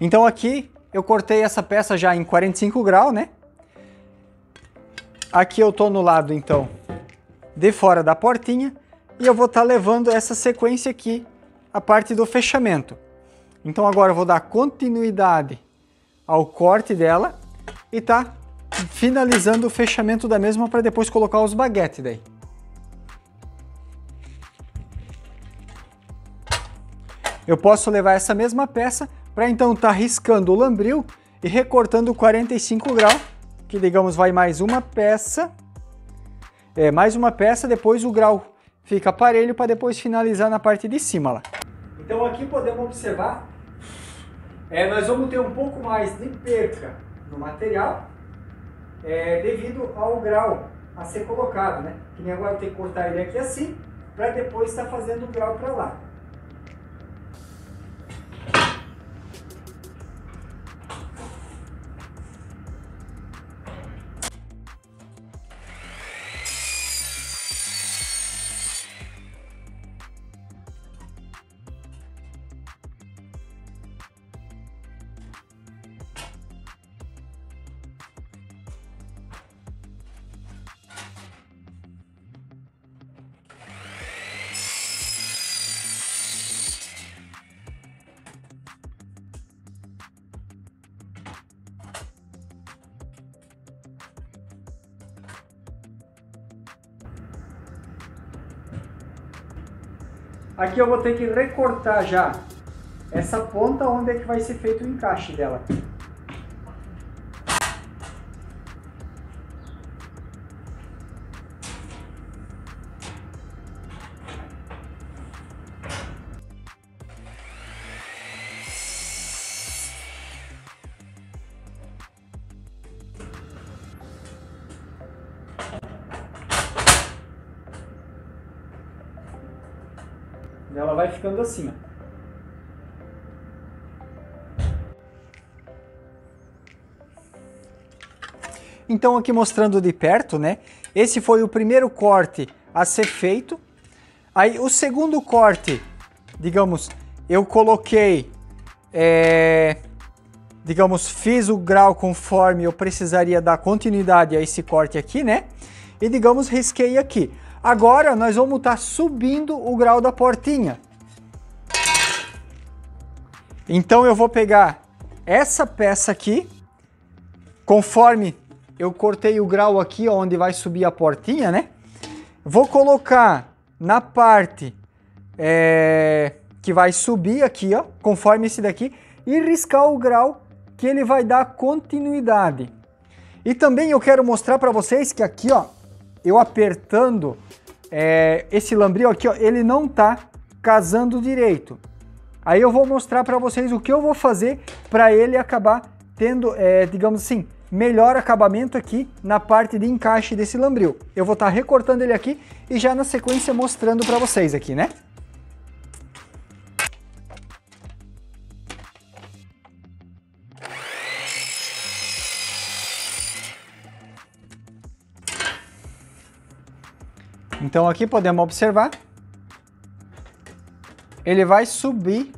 Speaker 1: Então aqui eu cortei essa peça já em 45 graus, né? Aqui eu tô no lado, então, de fora da portinha e eu vou estar tá levando essa sequência aqui, a parte do fechamento. Então agora eu vou dar continuidade ao corte dela e tá finalizando o fechamento da mesma para depois colocar os baguetes daí. Eu posso levar essa mesma peça para então estar tá riscando o lambril e recortando 45 graus, que digamos vai mais uma peça, é, mais uma peça, depois o grau fica parelho para depois finalizar na parte de cima lá. Então aqui podemos observar, é, nós vamos ter um pouco mais de perca no material, é, devido ao grau a ser colocado, né? Que nem agora tenho que cortar ele aqui assim, para depois estar tá fazendo o grau para lá. Eu vou ter que recortar já essa ponta onde é que vai ser feito o encaixe dela. Ficando assim, ó. Então aqui mostrando de perto, né? Esse foi o primeiro corte a ser feito. Aí o segundo corte, digamos, eu coloquei, é, digamos, fiz o grau conforme eu precisaria dar continuidade a esse corte aqui, né? E digamos, risquei aqui. Agora nós vamos estar tá subindo o grau da portinha. Então eu vou pegar essa peça aqui, conforme eu cortei o grau aqui onde vai subir a portinha, né? Vou colocar na parte é, que vai subir aqui, ó, conforme esse daqui, e riscar o grau que ele vai dar continuidade. E também eu quero mostrar para vocês que aqui, ó, eu apertando é, esse lambril aqui, ó, ele não tá casando direito. Aí eu vou mostrar para vocês o que eu vou fazer para ele acabar tendo, é, digamos assim, melhor acabamento aqui na parte de encaixe desse lambril. Eu vou estar tá recortando ele aqui e já na sequência mostrando para vocês aqui, né? Então aqui podemos observar, ele vai subir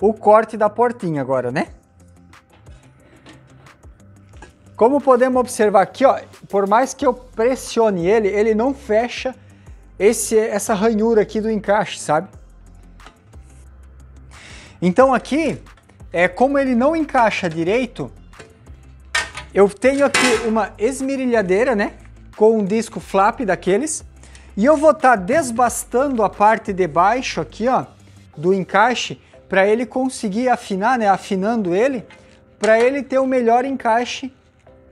Speaker 1: o corte da portinha agora, né? Como podemos observar aqui, ó, por mais que eu pressione ele, ele não fecha esse, essa ranhura aqui do encaixe, sabe? Então aqui, é, como ele não encaixa direito, eu tenho aqui uma esmerilhadeira, né? com um disco flap daqueles. E eu vou estar tá desbastando a parte de baixo aqui, ó, do encaixe, para ele conseguir afinar, né, afinando ele, para ele ter o melhor encaixe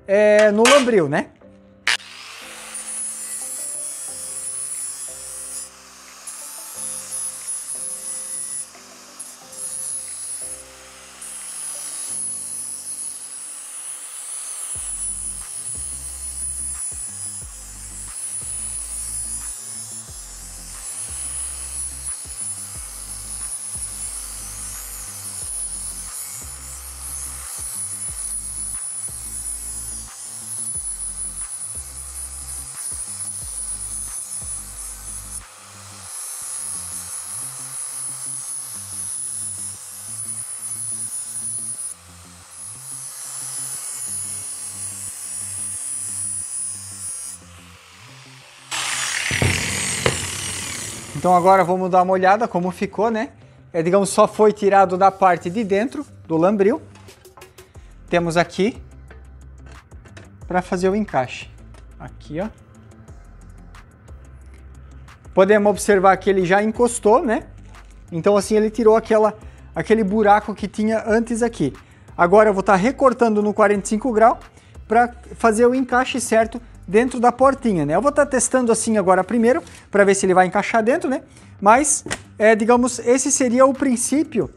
Speaker 1: é, no lambril, né? Então agora vamos dar uma olhada como ficou, né? É, digamos, só foi tirado da parte de dentro do lambril. Temos aqui para fazer o encaixe. Aqui, ó. Podemos observar que ele já encostou, né? Então assim ele tirou aquela, aquele buraco que tinha antes aqui. Agora eu vou estar tá recortando no 45 graus para fazer o encaixe certo dentro da portinha, né? Eu vou estar tá testando assim agora primeiro, para ver se ele vai encaixar dentro, né? Mas, é, digamos, esse seria o princípio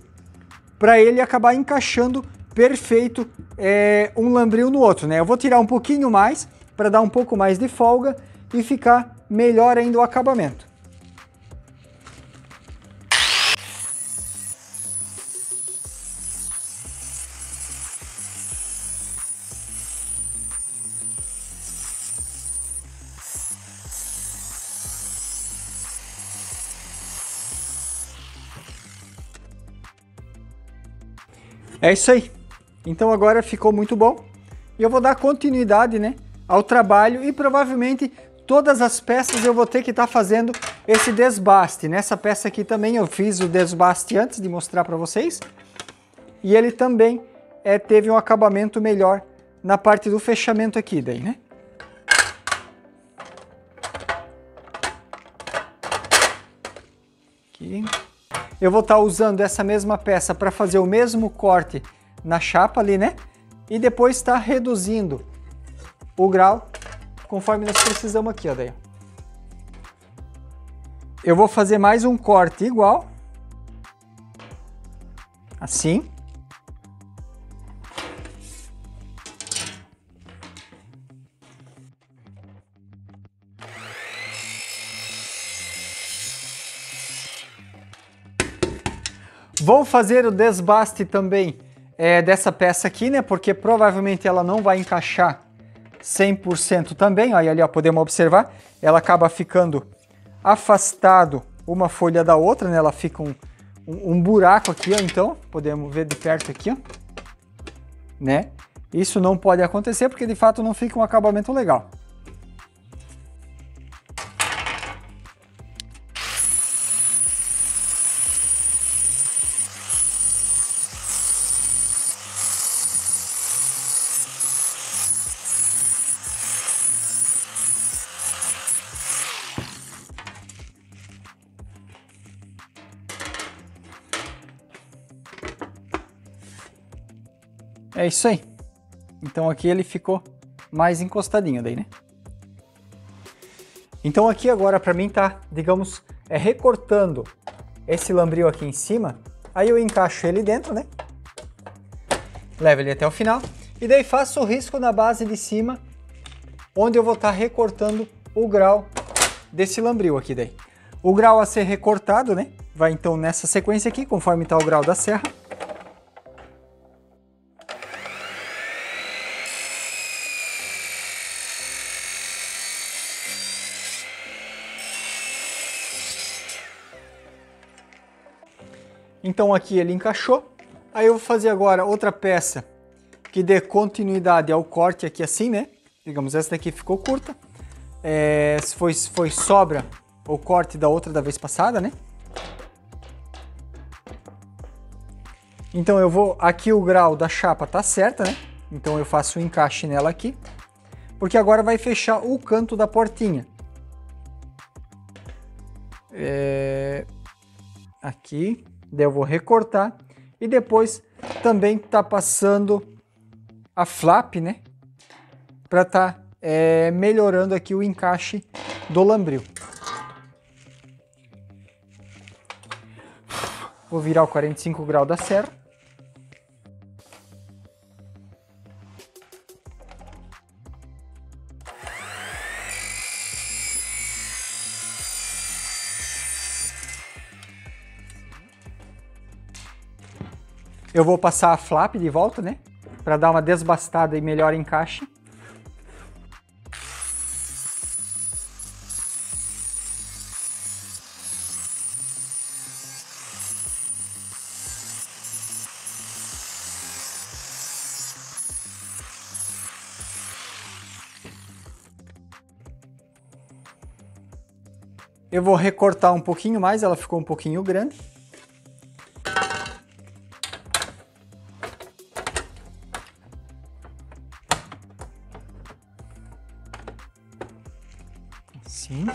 Speaker 1: para ele acabar encaixando perfeito é, um lambril no outro, né? Eu vou tirar um pouquinho mais para dar um pouco mais de folga e ficar melhor ainda o acabamento. É isso aí. Então agora ficou muito bom. E eu vou dar continuidade né, ao trabalho e provavelmente todas as peças eu vou ter que estar tá fazendo esse desbaste. Nessa peça aqui também eu fiz o desbaste antes de mostrar para vocês. E ele também é, teve um acabamento melhor na parte do fechamento aqui daí, né? Aqui. Eu vou estar tá usando essa mesma peça para fazer o mesmo corte na chapa ali, né? E depois está reduzindo o grau conforme nós precisamos aqui, ó, daí. Eu vou fazer mais um corte igual. Assim. Vou fazer o desbaste também é, dessa peça aqui, né? Porque provavelmente ela não vai encaixar 100% também. Aí ali ó, podemos observar, ela acaba ficando afastado uma folha da outra, né? Ela fica um, um, um buraco aqui, ó, então, podemos ver de perto aqui, ó, né? Isso não pode acontecer porque de fato não fica um acabamento legal. É isso aí. Então aqui ele ficou mais encostadinho daí, né? Então aqui agora para mim tá, digamos, é recortando esse lambril aqui em cima, aí eu encaixo ele dentro, né? Levo ele até o final e daí faço o risco na base de cima, onde eu vou estar tá recortando o grau desse lambril aqui daí. O grau a ser recortado, né? Vai então nessa sequência aqui, conforme está o grau da serra. Então aqui ele encaixou. Aí eu vou fazer agora outra peça que dê continuidade ao corte aqui assim, né? Digamos, essa daqui ficou curta. É, foi, foi sobra o corte da outra da vez passada, né? Então eu vou, aqui o grau da chapa tá certa, né? Então eu faço o um encaixe nela aqui. Porque agora vai fechar o canto da portinha. É, aqui. Daí eu vou recortar e depois também tá passando a flap, né? Para tá é, melhorando aqui o encaixe do lambril. Vou virar o 45 graus da serra. Eu vou passar a flap de volta, né? Para dar uma desbastada e melhor encaixe. Eu vou recortar um pouquinho mais, ela ficou um pouquinho grande. Assim.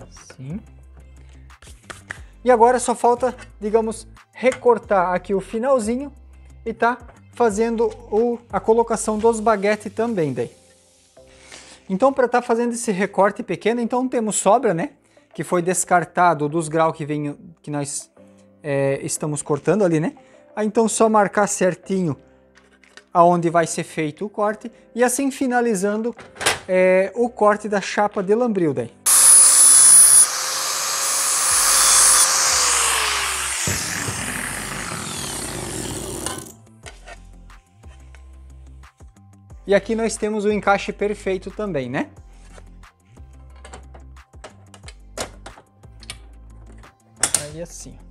Speaker 1: Assim. E agora só falta, digamos, recortar aqui o finalzinho e tá fazendo o, a colocação dos baguetes também daí. Então para estar tá fazendo esse recorte pequeno, então temos sobra, né? Que foi descartado dos graus que, vem, que nós é, estamos cortando ali, né? Aí então só marcar certinho aonde vai ser feito o corte e assim finalizando é, o corte da chapa de lambril daí. E aqui nós temos o encaixe perfeito também, né? Aí assim.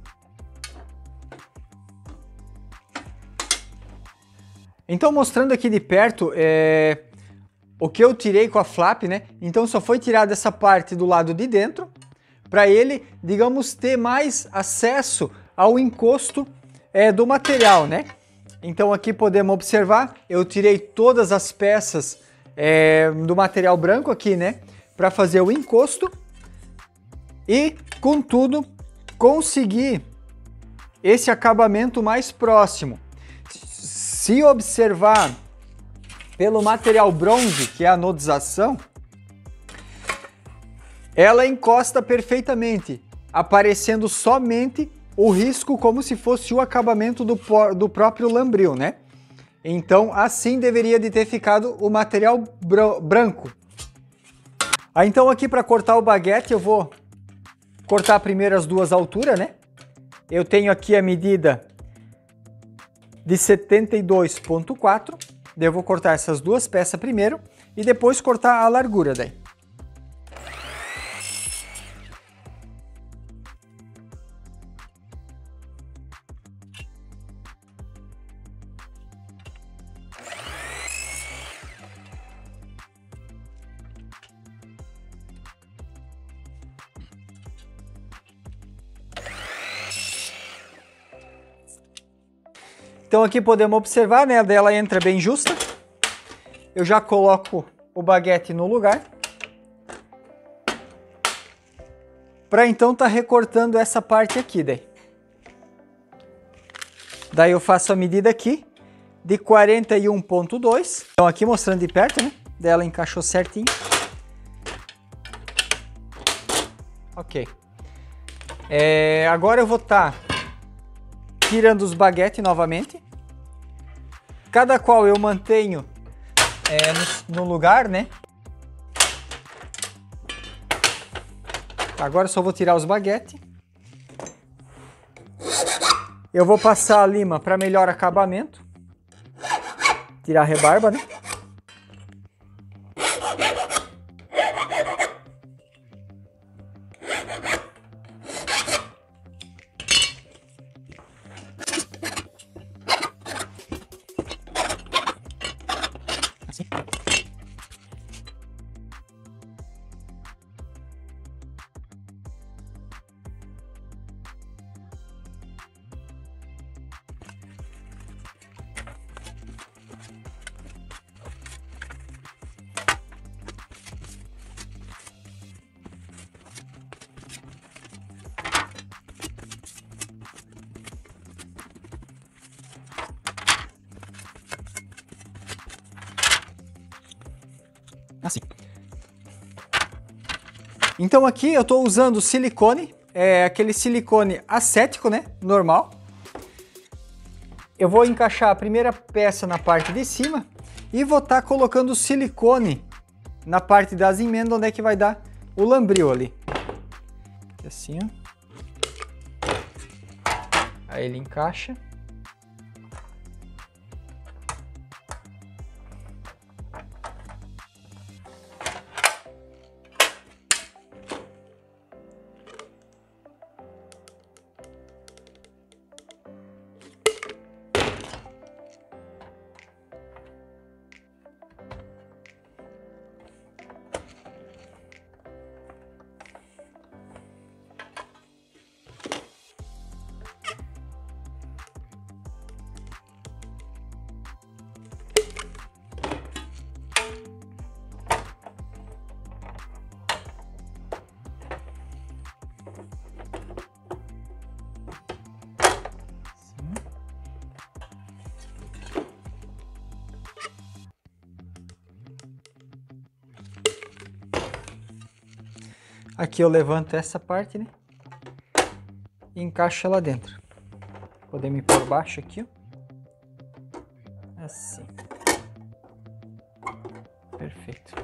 Speaker 1: Então mostrando aqui de perto é, o que eu tirei com a flap, né? Então só foi tirada essa parte do lado de dentro para ele, digamos, ter mais acesso ao encosto é, do material, né? Então aqui podemos observar, eu tirei todas as peças é, do material branco aqui, né? Para fazer o encosto e, contudo, conseguir esse acabamento mais próximo. Se observar pelo material bronze, que é a anodização, ela encosta perfeitamente, aparecendo somente o risco como se fosse o acabamento do, do próprio lambril, né? Então, assim deveria de ter ficado o material branco. Ah, então aqui para cortar o baguete eu vou cortar primeiro as duas alturas, né? Eu tenho aqui a medida de 72.4, eu vou cortar essas duas peças primeiro e depois cortar a largura daí. Então aqui podemos observar, né, dela entra bem justa. Eu já coloco o baguete no lugar. Para então tá recortando essa parte aqui daí. Daí eu faço a medida aqui de 41.2. Então aqui mostrando de perto, né? Dela encaixou certinho. Ok. É, agora eu vou estar tá tirando os baguetes novamente. Cada qual eu mantenho é, no, no lugar, né? Agora só vou tirar os baguetes. Eu vou passar a lima para melhor acabamento. Tirar a rebarba, né? Então aqui eu estou usando silicone, é aquele silicone acético, né? Normal. Eu vou encaixar a primeira peça na parte de cima e vou estar tá colocando silicone na parte das emendas onde é que vai dar o lambril ali. Assim, ó. Aí ele encaixa. Aqui eu levanto essa parte, né? E encaixo ela dentro. Podemos ir por baixo aqui, ó. Assim. Perfeito.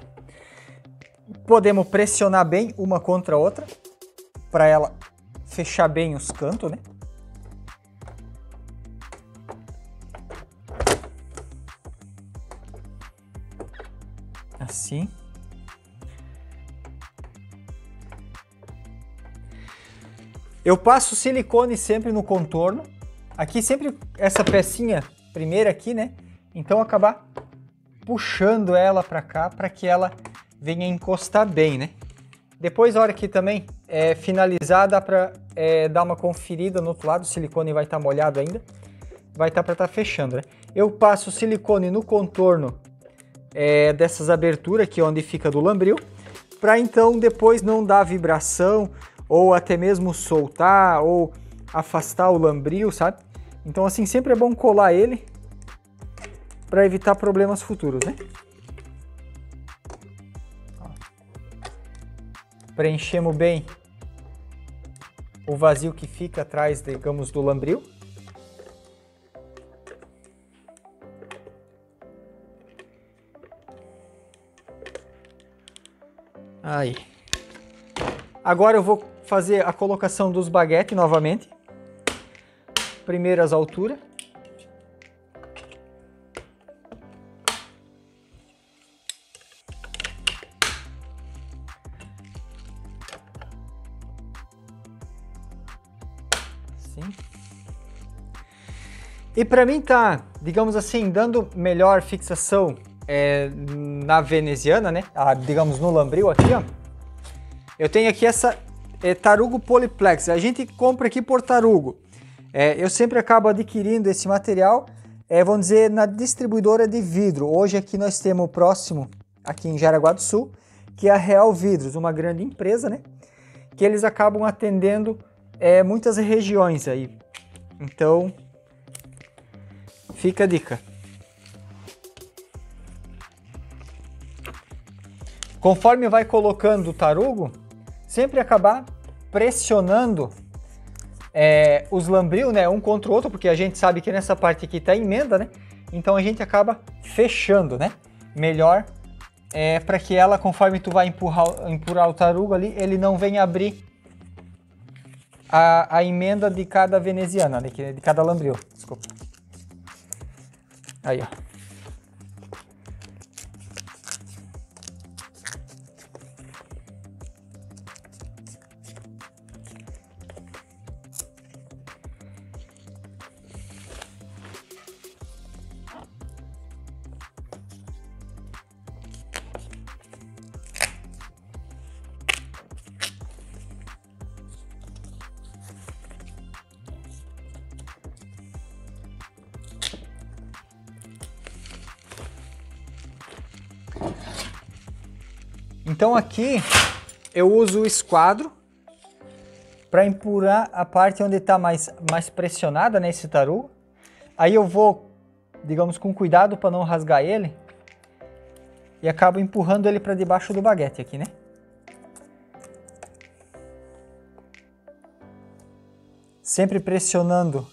Speaker 1: Podemos pressionar bem uma contra a outra para ela fechar bem os cantos, né? Eu passo silicone sempre no contorno. Aqui sempre essa pecinha primeira aqui, né? Então acabar puxando ela para cá para que ela venha encostar bem, né? Depois, a hora que também é finalizar, dá para é, dar uma conferida no outro lado, o silicone vai estar tá molhado ainda, vai estar tá para estar tá fechando, né? Eu passo silicone no contorno é, dessas aberturas aqui onde fica do lambril, para então depois não dar vibração ou até mesmo soltar ou afastar o lambril, sabe? Então assim, sempre é bom colar ele para evitar problemas futuros, né? Preenchemos bem o vazio que fica atrás, digamos, do lambril. Aí. Agora eu vou fazer a colocação dos baguetes novamente. Primeiras alturas. E para mim tá, digamos assim, dando melhor fixação é, na veneziana, né? Ah, digamos no lambril aqui, ó. Eu tenho aqui essa é, tarugo poliplex. A gente compra aqui por tarugo. É, eu sempre acabo adquirindo esse material, é, vamos dizer, na distribuidora de vidro. Hoje aqui nós temos o próximo, aqui em Jaraguá do Sul, que é a Real Vidros, uma grande empresa, né? Que eles acabam atendendo é, muitas regiões aí. Então, Fica a dica. Conforme vai colocando o tarugo, sempre acabar pressionando é, os lambril, né, um contra o outro, porque a gente sabe que nessa parte aqui tá emenda, né? Então a gente acaba fechando, né? Melhor é para que ela, conforme tu vai empurrar, empurrar o tarugo ali, ele não venha abrir a, a emenda de cada veneziana, né, de cada lambril. Desculpa. Aí, ó. Então aqui eu uso o esquadro para empurrar a parte onde está mais, mais pressionada nesse né, taru. Aí eu vou, digamos, com cuidado para não rasgar ele e acabo empurrando ele para debaixo do baguete aqui, né? Sempre pressionando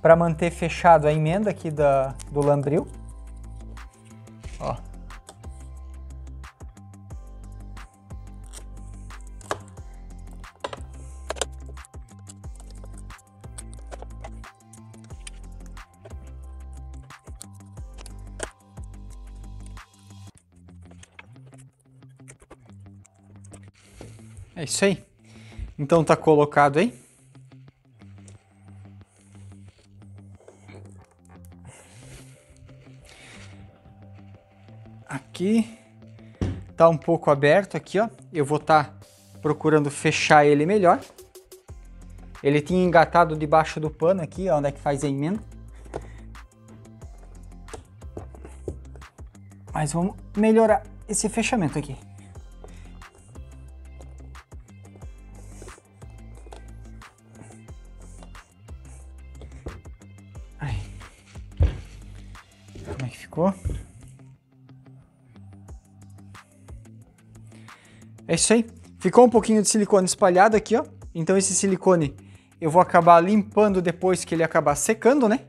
Speaker 1: para manter fechado a emenda aqui da, do lambril. Isso aí. Então tá colocado aí. Aqui tá um pouco aberto aqui, ó. Eu vou estar tá procurando fechar ele melhor. Ele tinha engatado debaixo do pano aqui, ó, onde é que faz a emenda. Mas vamos melhorar esse fechamento aqui. É isso aí. Ficou um pouquinho de silicone espalhado aqui, ó. Então esse silicone eu vou acabar limpando depois que ele acabar secando, né?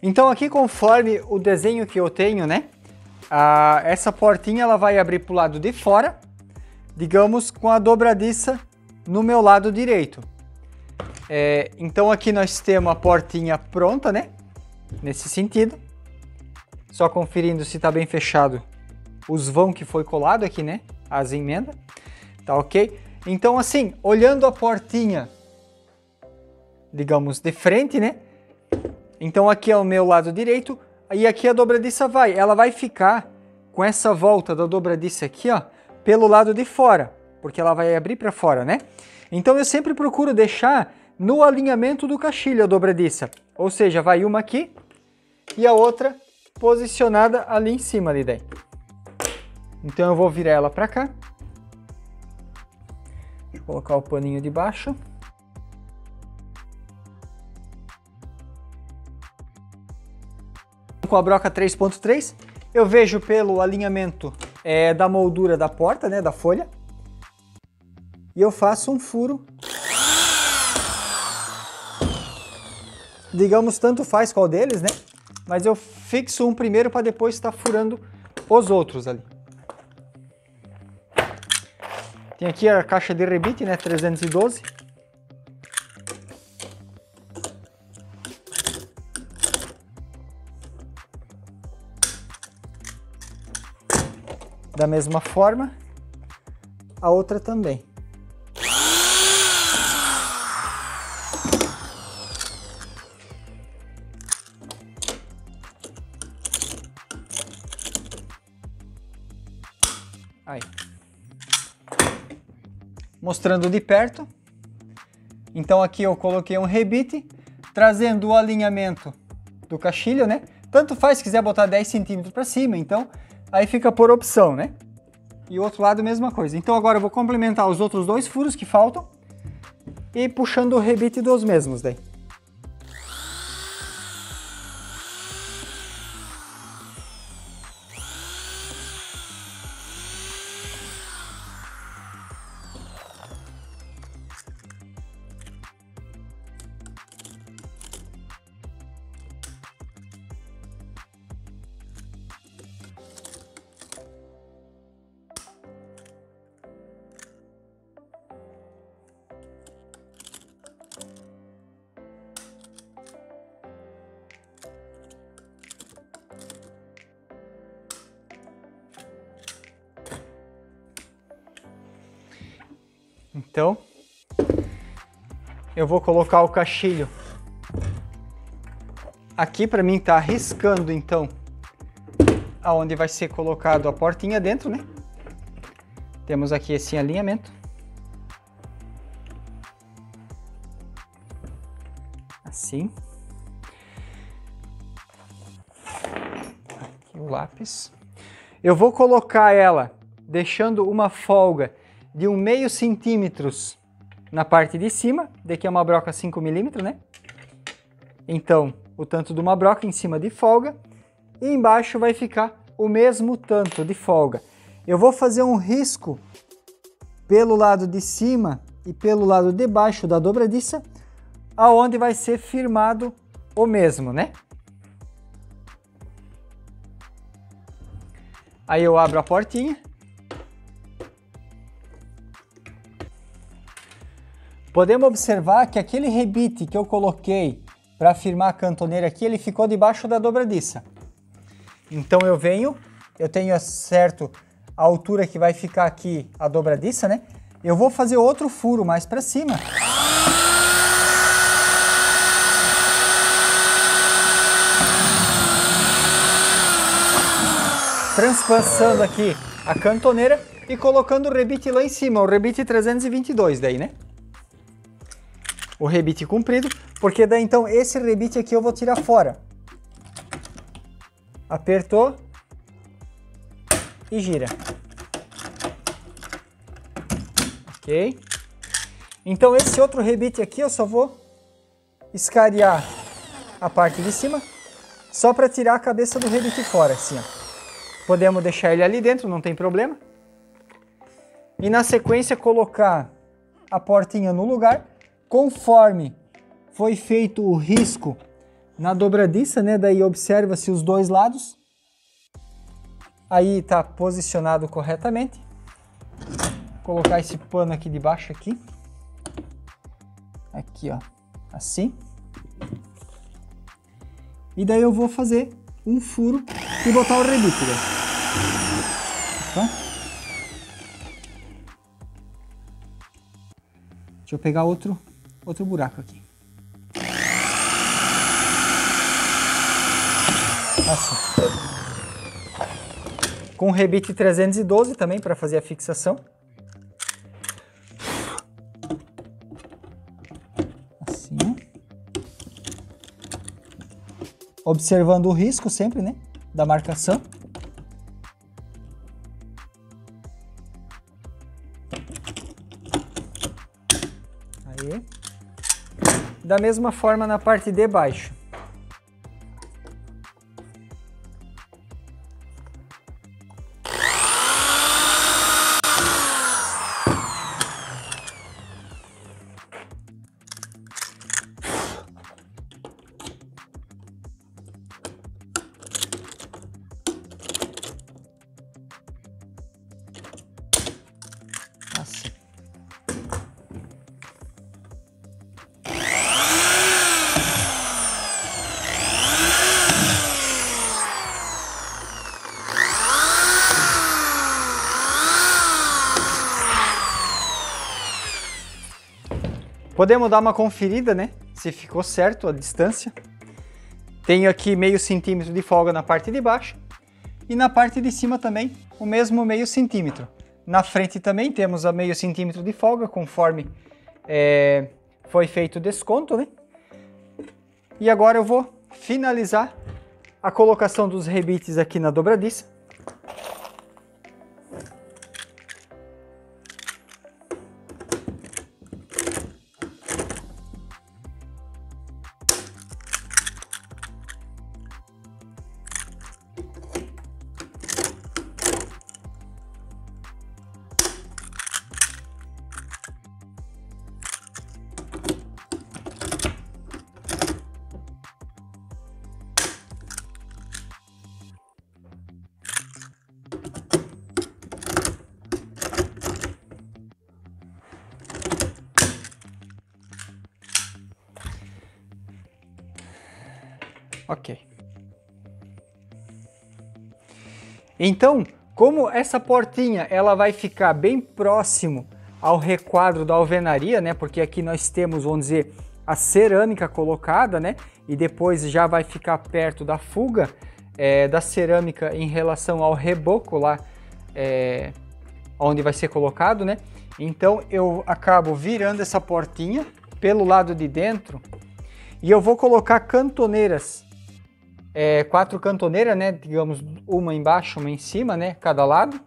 Speaker 1: Então aqui conforme o desenho que eu tenho, né? Ah, essa portinha ela vai abrir para o lado de fora, digamos com a dobradiça no meu lado direito. É, então aqui nós temos a portinha pronta, né? Nesse sentido. Só conferindo se está bem fechado os vão que foi colado aqui, né? As emendas. Tá ok? Então assim, olhando a portinha, digamos, de frente, né? Então aqui é o meu lado direito e aqui a dobradiça vai. Ela vai ficar com essa volta da dobradiça aqui, ó, pelo lado de fora, porque ela vai abrir para fora, né? Então eu sempre procuro deixar no alinhamento do caixilho a dobradiça. Ou seja, vai uma aqui e a outra posicionada ali em cima ali daí. Então eu vou virar ela para cá. Colocar o paninho de baixo. com a broca 3.3. Eu vejo pelo alinhamento é, da moldura da porta, né, da folha. E eu faço um furo. Digamos, tanto faz qual deles, né? Mas eu fixo um primeiro para depois estar furando os outros ali. Tem aqui a caixa de rebite, né, 312. Da mesma forma, a outra também. Mostrando de perto. Então aqui eu coloquei um rebite, trazendo o alinhamento do caixilho, né? Tanto faz se quiser botar 10 centímetros para cima, então aí fica por opção, né? E o outro lado, mesma coisa. Então agora eu vou complementar os outros dois furos que faltam e puxando o rebite dos mesmos daí. Eu vou colocar o caixilho aqui para mim tá riscando então aonde vai ser colocado a portinha dentro, né? Temos aqui esse alinhamento. Assim. Aqui o lápis. Eu vou colocar ela deixando uma folga de um meio centímetros na parte de cima, daqui é uma broca 5 milímetros, né? Então, o tanto de uma broca em cima de folga, e embaixo vai ficar o mesmo tanto de folga. Eu vou fazer um risco pelo lado de cima e pelo lado de baixo da dobradiça, aonde vai ser firmado o mesmo, né? Aí eu abro a portinha Podemos observar que aquele rebite que eu coloquei para firmar a cantoneira aqui, ele ficou debaixo da dobradiça. Então eu venho, eu tenho certo a altura que vai ficar aqui a dobradiça, né? Eu vou fazer outro furo mais para cima. Transpassando aqui a cantoneira e colocando o rebite lá em cima, o rebite 322 daí, né? O rebite comprido, porque daí então esse rebite aqui eu vou tirar fora. Apertou e gira. Ok? Então esse outro rebite aqui eu só vou escariar a parte de cima, só para tirar a cabeça do rebite fora, assim ó. Podemos deixar ele ali dentro, não tem problema. E na sequência colocar a portinha no lugar conforme foi feito o risco na dobradiça, né? Daí observa-se os dois lados. Aí está posicionado corretamente. Vou colocar esse pano aqui de baixo aqui. Aqui, ó. Assim. E daí eu vou fazer um furo e botar o rebite. Tá? Deixa eu pegar outro, outro buraco aqui. Assim. Com rebite 312 também para fazer a fixação. Assim. Observando o risco sempre, né? Da marcação. Da mesma forma na parte de baixo. Podemos dar uma conferida, né? Se ficou certo a distância. Tenho aqui meio centímetro de folga na parte de baixo e na parte de cima também o mesmo meio centímetro. Na frente também temos a meio centímetro de folga, conforme é, foi feito o desconto, né? E agora eu vou finalizar a colocação dos rebites aqui na dobradiça. Então, como essa portinha ela vai ficar bem próximo ao requadro da alvenaria, né? Porque aqui nós temos, vamos dizer, a cerâmica colocada, né? E depois já vai ficar perto da fuga é, da cerâmica em relação ao reboco lá, é, onde vai ser colocado, né? Então eu acabo virando essa portinha pelo lado de dentro e eu vou colocar cantoneiras é, quatro cantoneiras, né? Digamos, uma embaixo, uma em cima, né? Cada lado.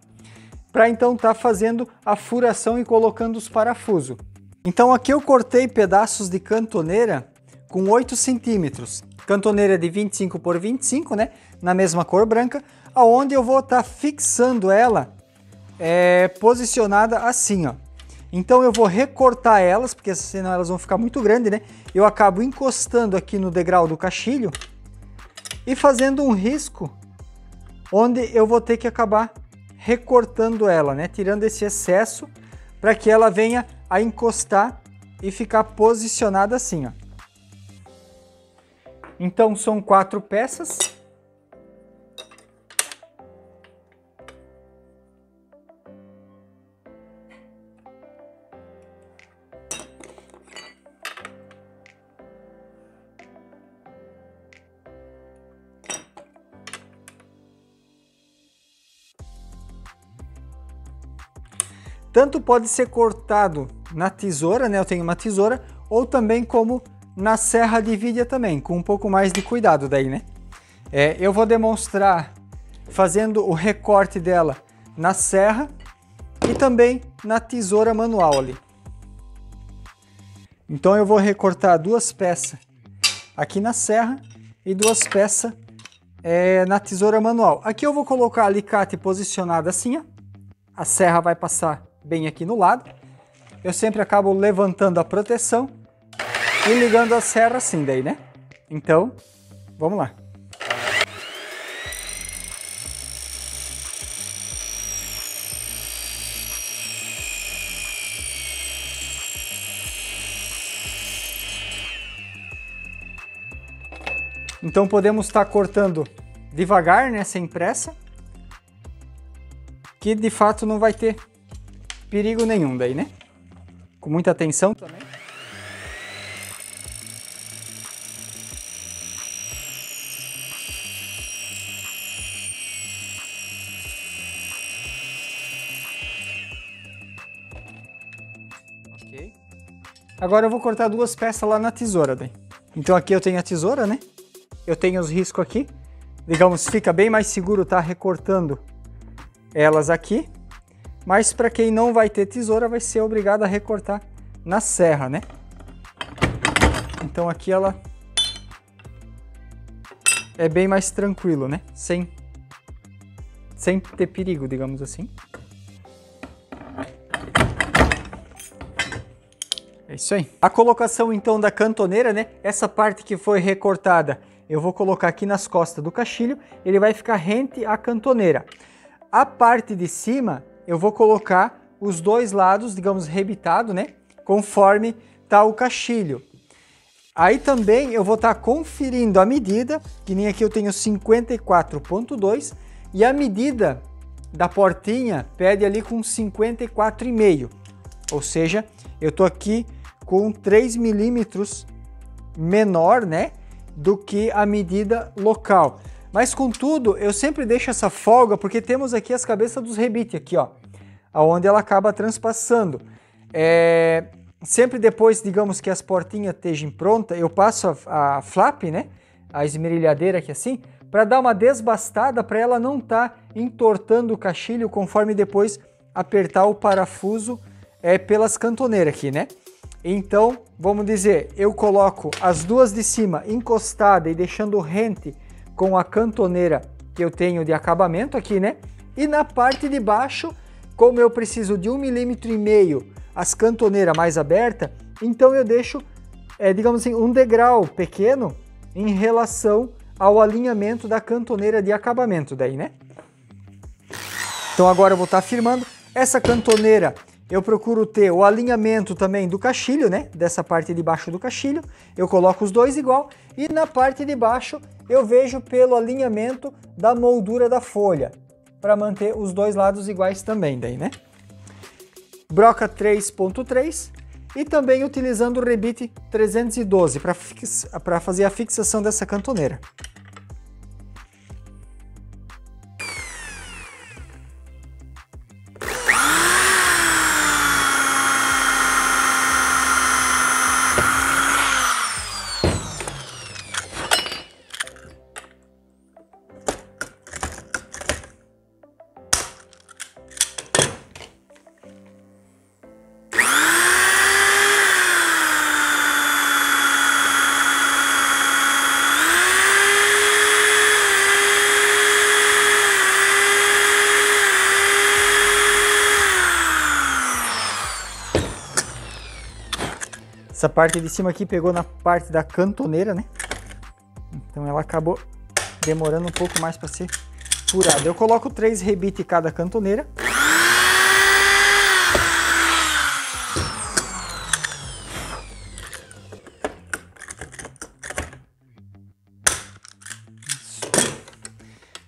Speaker 1: Para então estar tá fazendo a furação e colocando os parafusos. Então aqui eu cortei pedaços de cantoneira com 8 centímetros. Cantoneira de 25 por 25, né? Na mesma cor branca, aonde eu vou estar tá fixando ela é, posicionada assim, ó. Então eu vou recortar elas, porque senão elas vão ficar muito grandes, né? Eu acabo encostando aqui no degrau do cachilho e fazendo um risco onde eu vou ter que acabar recortando ela, né? Tirando esse excesso para que ela venha a encostar e ficar posicionada assim, ó. Então são quatro peças. Tanto pode ser cortado na tesoura, né? Eu tenho uma tesoura, ou também como na serra de vidia também, com um pouco mais de cuidado daí, né? É, eu vou demonstrar fazendo o recorte dela na serra e também na tesoura manual ali. Então eu vou recortar duas peças aqui na serra e duas peças é, na tesoura manual. Aqui eu vou colocar alicate posicionado assim, ó. a serra vai passar bem aqui no lado. Eu sempre acabo levantando a proteção e ligando a serra assim daí, né? Então, Vamos lá. Então podemos estar cortando devagar, né, sem pressa, que de fato não vai ter perigo nenhum daí, né? Com muita atenção também. Ok. Agora eu vou cortar duas peças lá na tesoura daí. Então aqui eu tenho a tesoura, né? eu tenho os riscos aqui. Digamos, fica bem mais seguro tá recortando elas aqui. Mas para quem não vai ter tesoura, vai ser obrigado a recortar na serra, né? Então aqui ela é bem mais tranquilo, né? Sem, sem ter perigo, digamos assim. É isso aí. A colocação então da cantoneira, né? Essa parte que foi recortada eu vou colocar aqui nas costas do cachilho, ele vai ficar rente à cantoneira. A parte de cima, eu vou colocar os dois lados, digamos, rebitado, né? Conforme tá o cachilho. Aí também eu vou estar tá conferindo a medida, que nem aqui eu tenho 54.2, e a medida da portinha pede ali com 54,5. Ou seja, eu tô aqui com 3 milímetros menor, né? do que a medida local. Mas contudo, eu sempre deixo essa folga porque temos aqui as cabeças dos rebite aqui, ó, aonde ela acaba transpassando. É, sempre depois, digamos que as portinhas estejam prontas, eu passo a, a, flap, né, a esmerilhadeira aqui assim, para dar uma desbastada para ela não estar tá entortando o cachilho conforme depois apertar o parafuso é, pelas cantoneiras aqui, né? Então, vamos dizer, eu coloco as duas de cima encostada e deixando rente com a cantoneira que eu tenho de acabamento aqui, né? E na parte de baixo, como eu preciso de um milímetro e meio as cantoneiras mais aberta, então eu deixo, é, digamos assim, um degrau pequeno em relação ao alinhamento da cantoneira de acabamento daí, né? Então agora eu vou estar tá firmando. Essa cantoneira eu procuro ter o alinhamento também do cachilho, né? Dessa parte de baixo do cachilho, eu coloco os dois igual e na parte de baixo eu vejo pelo alinhamento da moldura da folha, para manter os dois lados iguais também daí, né? Broca 3.3 e também utilizando o rebite 312 para fazer a fixação dessa cantoneira. Essa parte de cima aqui pegou na parte da cantoneira, né? Então ela acabou demorando um pouco mais para ser furada. Eu coloco três rebites em cada cantoneira.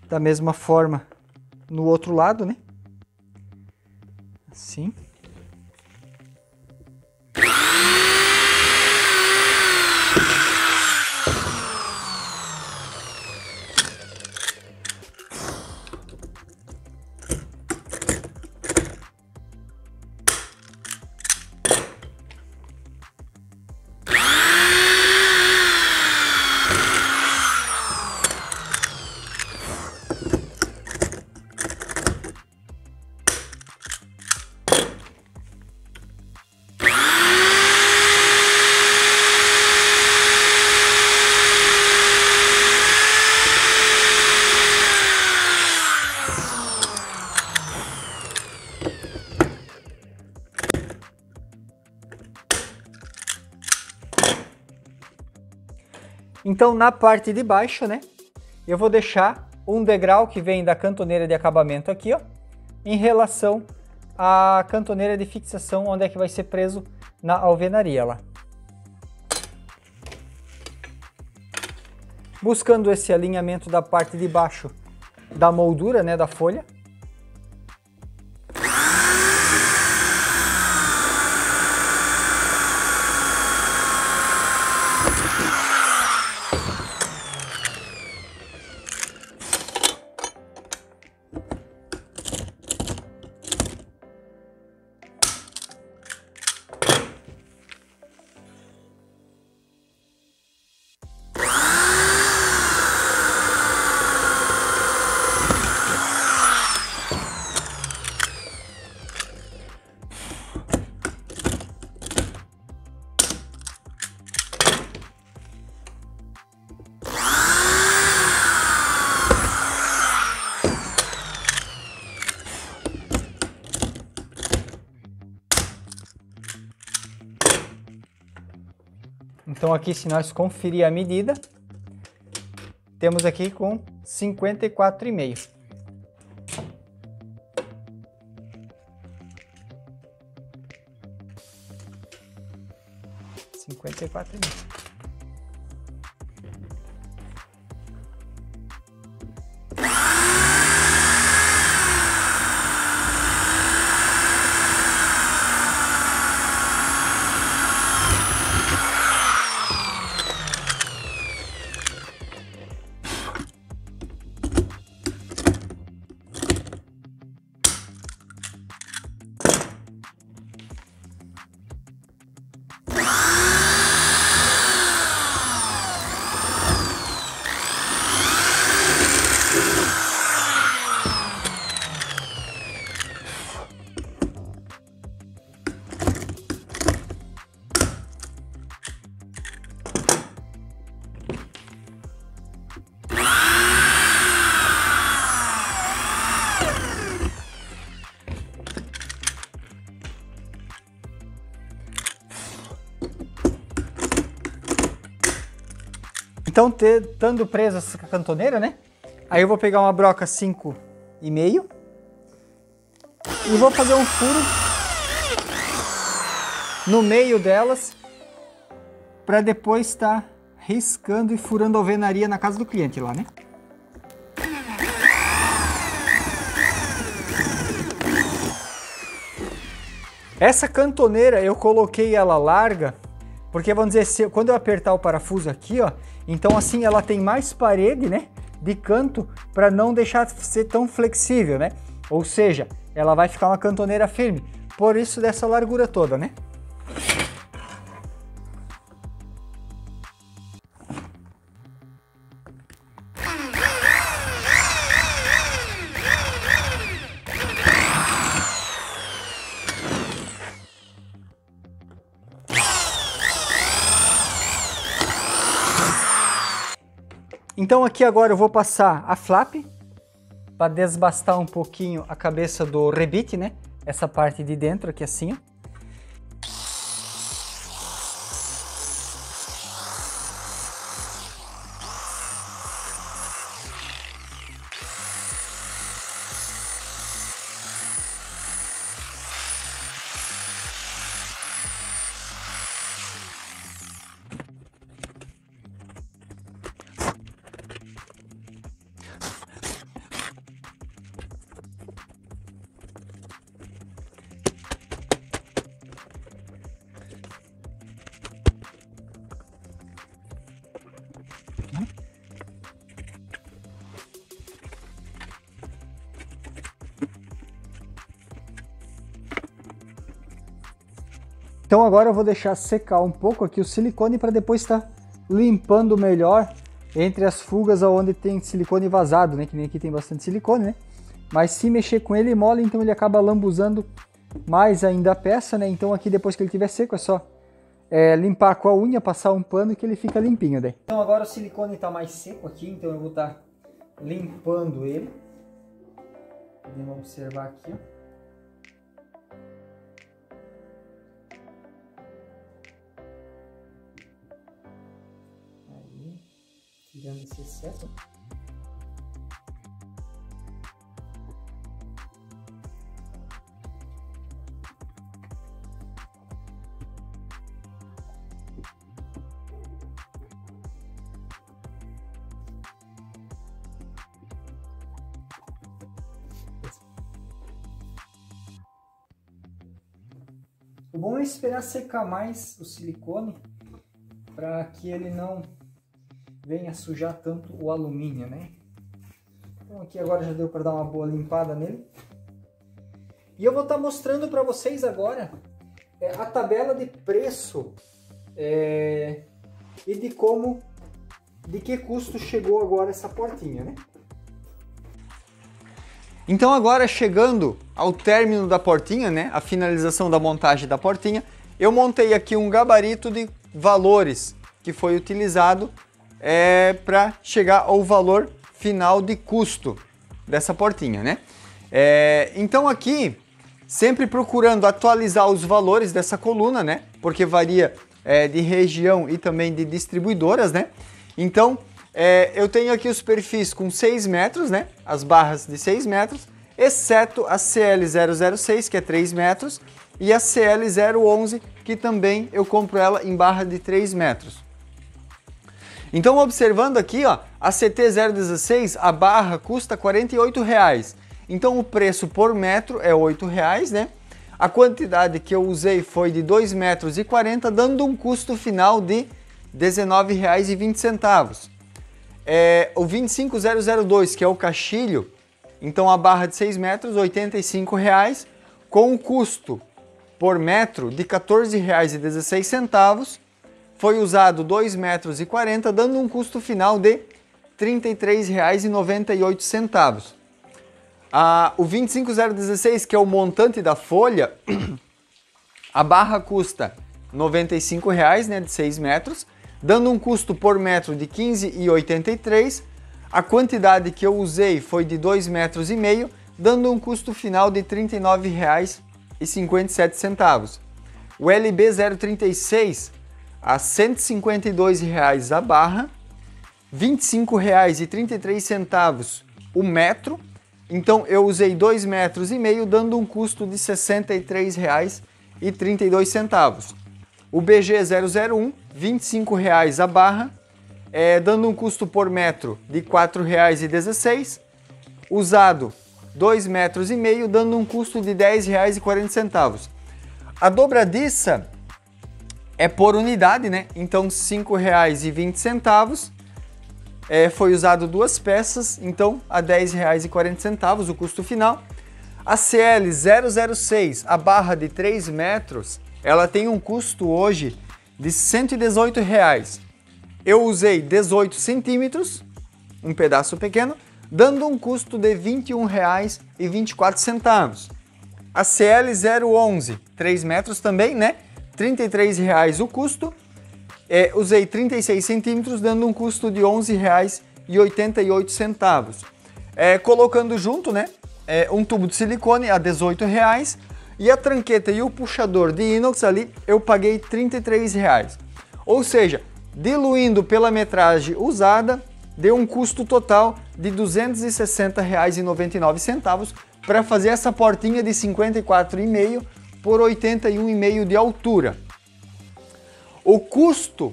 Speaker 1: Da mesma forma no outro lado, né? Assim. Então na parte de baixo, né, eu vou deixar um degrau que vem da cantoneira de acabamento aqui, ó, em relação à cantoneira de fixação, onde é que vai ser preso na alvenaria lá. Buscando esse alinhamento da parte de baixo da moldura, né, da folha, Então aqui se nós conferir a medida, temos aqui com 54,5. Cinquenta e quatro Então, estando presa essa cantoneira, né? Aí eu vou pegar uma broca 5 e vou fazer um furo no meio delas para depois estar tá riscando e furando alvenaria na casa do cliente lá, né? Essa cantoneira eu coloquei ela larga porque vamos dizer, se, quando eu apertar o parafuso aqui, ó, então assim ela tem mais parede, né, de canto para não deixar ser tão flexível, né? Ou seja, ela vai ficar uma cantoneira firme. Por isso dessa largura toda, né? Então aqui agora eu vou passar a flap para desbastar um pouquinho a cabeça do rebite, né? Essa parte de dentro aqui assim, ó. Então agora eu vou deixar secar um pouco aqui o silicone para depois estar tá limpando melhor entre as fugas onde tem silicone vazado, né? Que nem aqui tem bastante silicone, né? Mas se mexer com ele mole, então ele acaba lambuzando mais ainda a peça, né? Então aqui depois que ele estiver seco é só é, limpar com a unha, passar um pano que ele fica limpinho daí. Então agora o silicone está mais seco aqui, então eu vou estar tá limpando ele. Vamos observar aqui, ó.
Speaker 2: Excesso. O bom é esperar secar mais o silicone para que ele não venha sujar tanto o alumínio, né? Então aqui agora já deu para dar uma boa limpada nele. E eu vou estar tá mostrando para vocês agora é, a tabela de preço é, e de como, de que custo chegou agora essa portinha, né?
Speaker 1: Então agora chegando ao término da portinha, né, a finalização da montagem da portinha, eu montei aqui um gabarito de valores que foi utilizado é, para chegar ao valor final de custo dessa portinha, né? É, então aqui, sempre procurando atualizar os valores dessa coluna, né? Porque varia é, de região e também de distribuidoras, né? Então, é, eu tenho aqui os perfis com 6 metros, né? As barras de 6 metros, exceto a CL006, que é 3 metros, e a CL011, que também eu compro ela em barra de 3 metros. Então, observando aqui, ó, a CT016, a barra custa 48 reais. Então, o preço por metro é 8 reais, né? A quantidade que eu usei foi de 2 metros 40, dando um custo final de R$ 19,20 é, o 25002, que é o caixilho, então a barra de 6 metros, R$ 85,00, com um custo por metro de R$ 14,16, foi usado 2 metros 40, dando um custo final de R$ 33,98. Ah, o 25016, que é o montante da folha, a barra custa R$ 95,00, né, de 6 metros, dando um custo por metro de 15,83. A quantidade que eu usei foi de 2 metros dando um custo final de R$ 39,57. O LB 036 a R$ 152,00 a barra, R$ 25,33 o metro. Então eu usei 2 metros e meio, dando um custo de R$ 63,32. O BG001, R$ 25,00 a barra, é, dando um custo por metro de R$ 4,16. Usado 2 metros e meio, dando um custo de R$ 10,40. A dobradiça é por unidade, né? Então R$ 5,20. É, foi usado duas peças, então a R$ 10,40 o custo final. A CL 006, a barra de 3 metros, ela tem um custo hoje de 118 reais. Eu usei 18 centímetros, um pedaço pequeno, dando um custo de R$ 21,24. A CL 011, 3 metros também, né? R$ 33,00 o custo. É, usei 36 centímetros, dando um custo de R$ 11,88. É, colocando junto, né? É, um tubo de silicone a R$ 18,00 e a tranqueta e o puxador de inox ali eu paguei R$ 33,00. Ou seja, diluindo pela metragem usada, deu um custo total de R$ 260,99 para fazer essa portinha de 54,5 por 81,5 de altura. O custo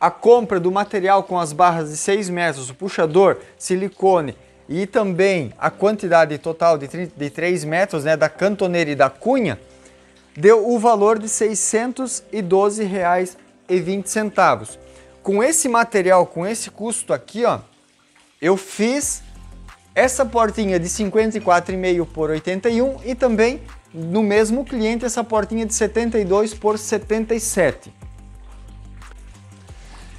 Speaker 1: a compra do material com as barras de 6 metros, o puxador, silicone e também a quantidade total de, 30, de 3 metros né, da cantoneira e da cunha, deu o valor de R$ 612,20. Com esse material, com esse custo aqui, ó, eu fiz essa portinha de 54,5 por 81 e também no mesmo cliente essa portinha de 72 por 77.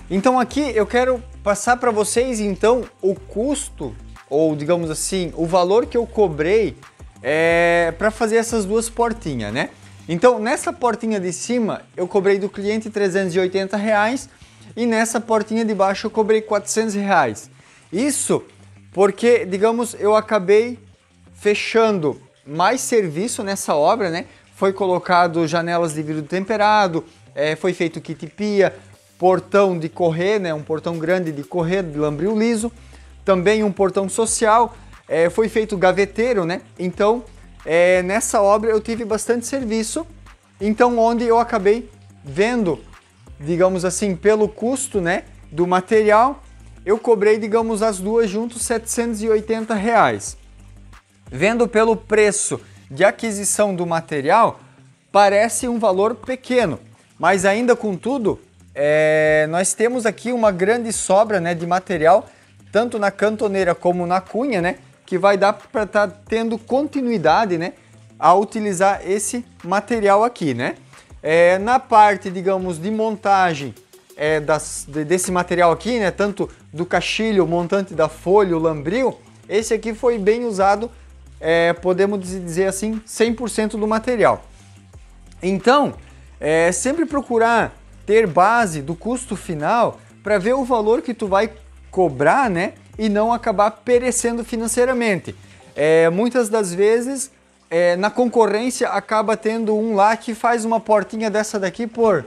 Speaker 1: Então aqui eu quero passar para vocês então o custo ou digamos assim o valor que eu cobrei é, para fazer essas duas portinhas, né? Então nessa portinha de cima eu cobrei do cliente 380 reais e nessa portinha de baixo eu cobrei 400 reais. Isso porque digamos eu acabei fechando mais serviço nessa obra, né? Foi colocado janelas de vidro temperado, é, foi feito kit pia, portão de correr, né, um portão grande de correr de lambril liso, também um portão social, é, foi feito gaveteiro, né? Então é, nessa obra eu tive bastante serviço, então onde eu acabei vendo, digamos assim, pelo custo, né, do material, eu cobrei, digamos, as duas juntos 780 reais. Vendo pelo preço de aquisição do material, parece um valor pequeno, mas ainda contudo, é, nós temos aqui uma grande sobra né, de material, tanto na cantoneira como na cunha, né, que vai dar para estar tá tendo continuidade né, a utilizar esse material aqui. Né? É, na parte, digamos, de montagem é, das, desse material aqui, né, tanto do cachilho, montante da folha, o lambril, esse aqui foi bem usado, é, podemos dizer assim, 100% do material. Então, é sempre procurar ter base do custo final para ver o valor que tu vai cobrar, né? E não acabar perecendo financeiramente. É, muitas das vezes, é, na concorrência, acaba tendo um lá que faz uma portinha dessa daqui por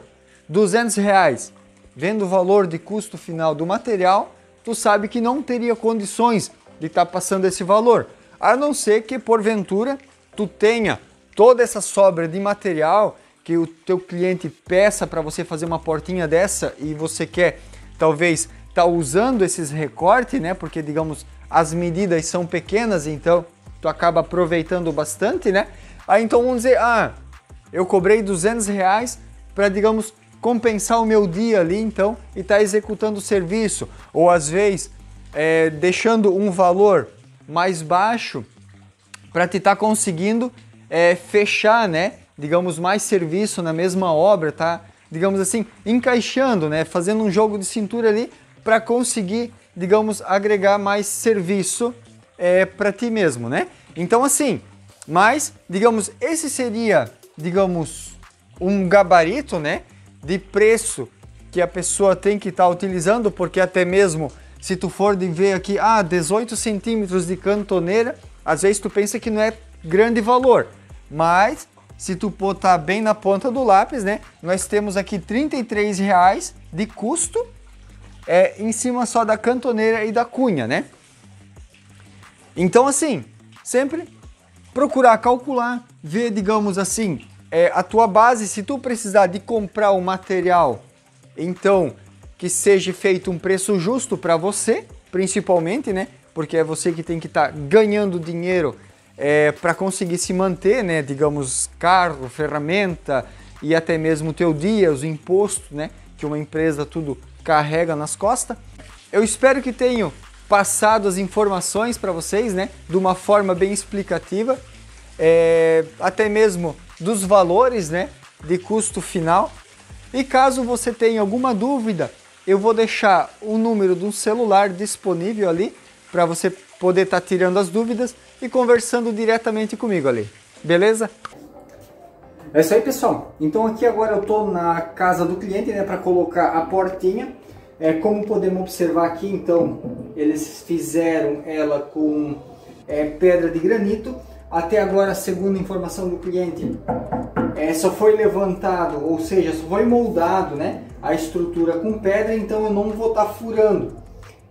Speaker 1: 200 reais. Vendo o valor de custo final do material, tu sabe que não teria condições de estar tá passando esse valor. A não ser que, porventura, tu tenha toda essa sobra de material que o teu cliente peça para você fazer uma portinha dessa e você quer talvez estar tá usando esses recortes, né? Porque digamos as medidas são pequenas, então tu acaba aproveitando bastante, né? Aí então vamos dizer, ah, eu cobrei 200 reais para digamos compensar o meu dia ali, então e tá executando o serviço, ou às vezes é, deixando um valor mais baixo para te estar tá conseguindo é, fechar, né? Digamos, mais serviço na mesma obra, tá? Digamos assim, encaixando, né? Fazendo um jogo de cintura ali para conseguir, digamos, agregar mais serviço é, para ti mesmo, né? Então, assim, mas, digamos, esse seria, digamos, um gabarito, né? De preço que a pessoa tem que estar tá utilizando, porque até mesmo se tu for de ver aqui, ah, 18 centímetros de cantoneira, às vezes tu pensa que não é grande valor. Mas se tu botar bem na ponta do lápis, né? Nós temos aqui 33 reais de custo é, em cima só da cantoneira e da cunha, né? Então assim, sempre procurar calcular, ver, digamos assim, é, a tua base, se tu precisar de comprar o material, então que seja feito um preço justo para você, principalmente, né? Porque é você que tem que estar tá ganhando dinheiro é, para conseguir se manter, né, digamos, carro, ferramenta e até mesmo o teu dia, os impostos, né, que uma empresa tudo carrega nas costas. Eu espero que tenham passado as informações para vocês, né, de uma forma bem explicativa, é, até mesmo dos valores, né, de custo final. E caso você tenha alguma dúvida, eu vou deixar o número um celular disponível ali para você poder estar tá tirando as dúvidas e conversando diretamente comigo ali. Beleza?
Speaker 2: É isso aí, pessoal. Então aqui agora eu estou na casa do cliente, né, para colocar a portinha. É, como podemos observar aqui, então, eles fizeram ela com é, pedra de granito. Até agora, segundo informação do cliente, é, só foi levantado, ou seja, só foi moldado, né, a estrutura com pedra, então eu não vou estar tá furando.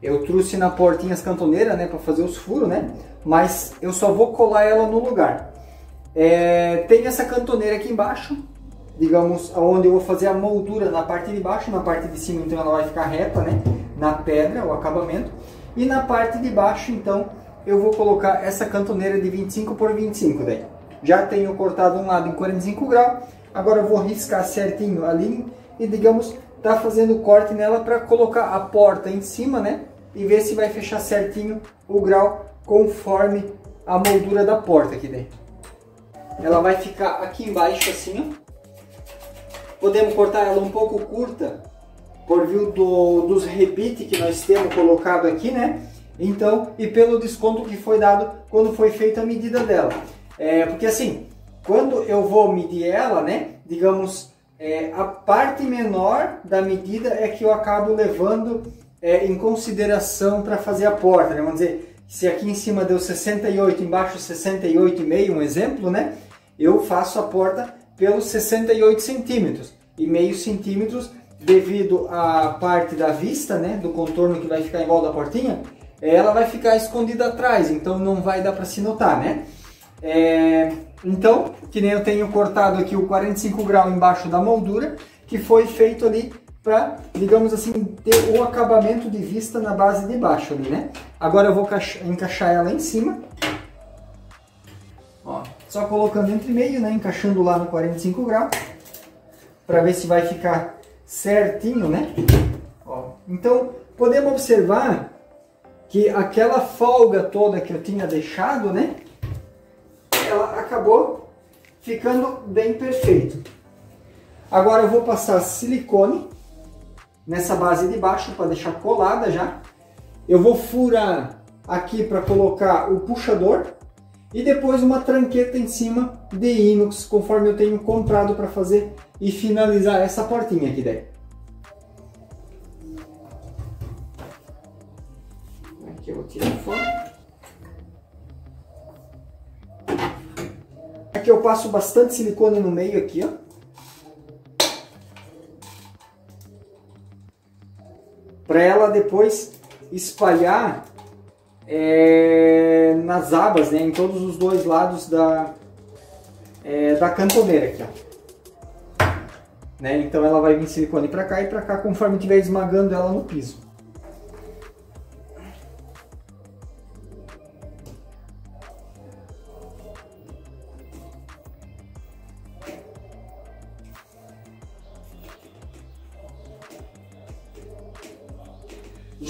Speaker 2: Eu trouxe na portinha as cantoneiras, né, para fazer os furos, né? Mas eu só vou colar ela no lugar. É, tem essa cantoneira aqui embaixo, digamos, onde eu vou fazer a moldura na parte de baixo, na parte de cima, então ela vai ficar reta, né? Na pedra, o acabamento. E na parte de baixo, então, eu vou colocar essa cantoneira de 25 por 25 daí. Já tenho cortado um lado em 45 graus, agora eu vou riscar certinho ali e, digamos, tá fazendo corte nela para colocar a porta em cima, né? e ver se vai fechar certinho o grau conforme a moldura da porta aqui dentro. Ela vai ficar aqui embaixo assim, ó. Podemos cortar ela um pouco curta, por view do, dos rebites que nós temos colocado aqui, né? Então, e pelo desconto que foi dado quando foi feita a medida dela. É, porque assim, quando eu vou medir ela, né? Digamos, é, a parte menor da medida é que eu acabo levando é, em consideração para fazer a porta. Né? Vamos dizer, se aqui em cima deu 68, embaixo 68,5, um exemplo, né? Eu faço a porta pelos 68 centímetros e meio centímetros devido à parte da vista, né, do contorno que vai ficar em volta da portinha, ela vai ficar escondida atrás, então não vai dar para se notar, né? É, então, que nem eu tenho cortado aqui o 45 graus embaixo da moldura, que foi feito ali para, digamos assim, ter o acabamento de vista na base de baixo ali, né? Agora eu vou encaixar ela em cima. Ó, só colocando entre meio, né? Encaixando lá no 45 graus, para ver se vai ficar certinho, né? Ó, então, podemos observar que aquela folga toda que eu tinha deixado, né? Ela acabou ficando bem perfeito. Agora eu vou passar silicone nessa base de baixo para deixar colada já. Eu vou furar aqui para colocar o puxador e depois uma tranqueta em cima de inox, conforme eu tenho comprado para fazer e finalizar essa portinha aqui daí. Eu vou tirar fora. Aqui eu passo bastante silicone no meio aqui, ó. Para ela depois espalhar é, nas abas, né, em todos os dois lados da, é, da cantoneira aqui, ó. Né? Então ela vai vir silicone para cá e para cá conforme estiver esmagando ela no piso.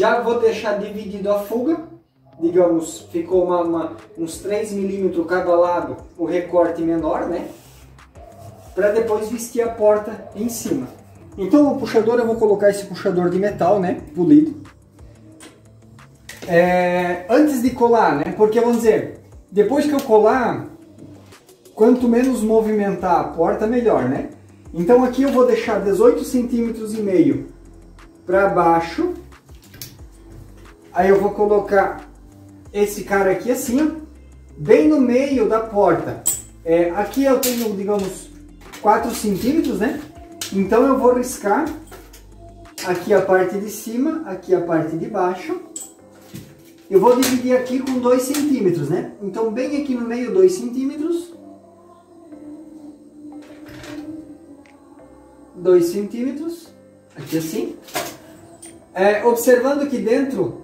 Speaker 2: Já vou deixar dividido a fuga, digamos, ficou uma, uma, uns 3 milímetros cada lado, o recorte menor, né? Para depois vestir a porta em cima. Então o puxador, eu vou colocar esse puxador de metal, né? Polido. É, antes de colar, né? Porque vamos dizer, depois que eu colar, quanto menos movimentar a porta, melhor, né? Então aqui eu vou deixar 18 centímetros e meio para baixo Aí eu vou colocar esse cara aqui assim, bem no meio da porta. É, aqui eu tenho, digamos, 4 centímetros, né? Então eu vou riscar aqui a parte de cima, aqui a parte de baixo. Eu vou dividir aqui com 2 centímetros, né? Então bem aqui no meio 2 centímetros. 2 centímetros, aqui assim. É, observando que dentro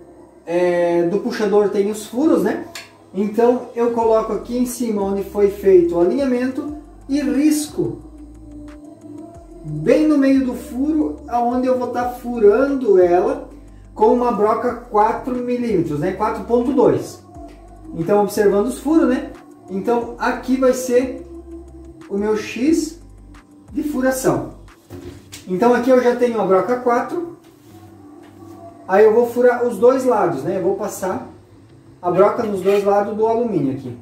Speaker 2: é, do puxador tem os furos, né? Então eu coloco aqui em cima onde foi feito o alinhamento e risco bem no meio do furo, aonde eu vou estar tá furando ela com uma broca 4 milímetros, né? 4.2. Então observando os furos, né? Então aqui vai ser o meu X de furação. Então aqui eu já tenho a broca 4 Aí eu vou furar os dois lados, né? Eu vou passar a broca nos dois lados do alumínio aqui.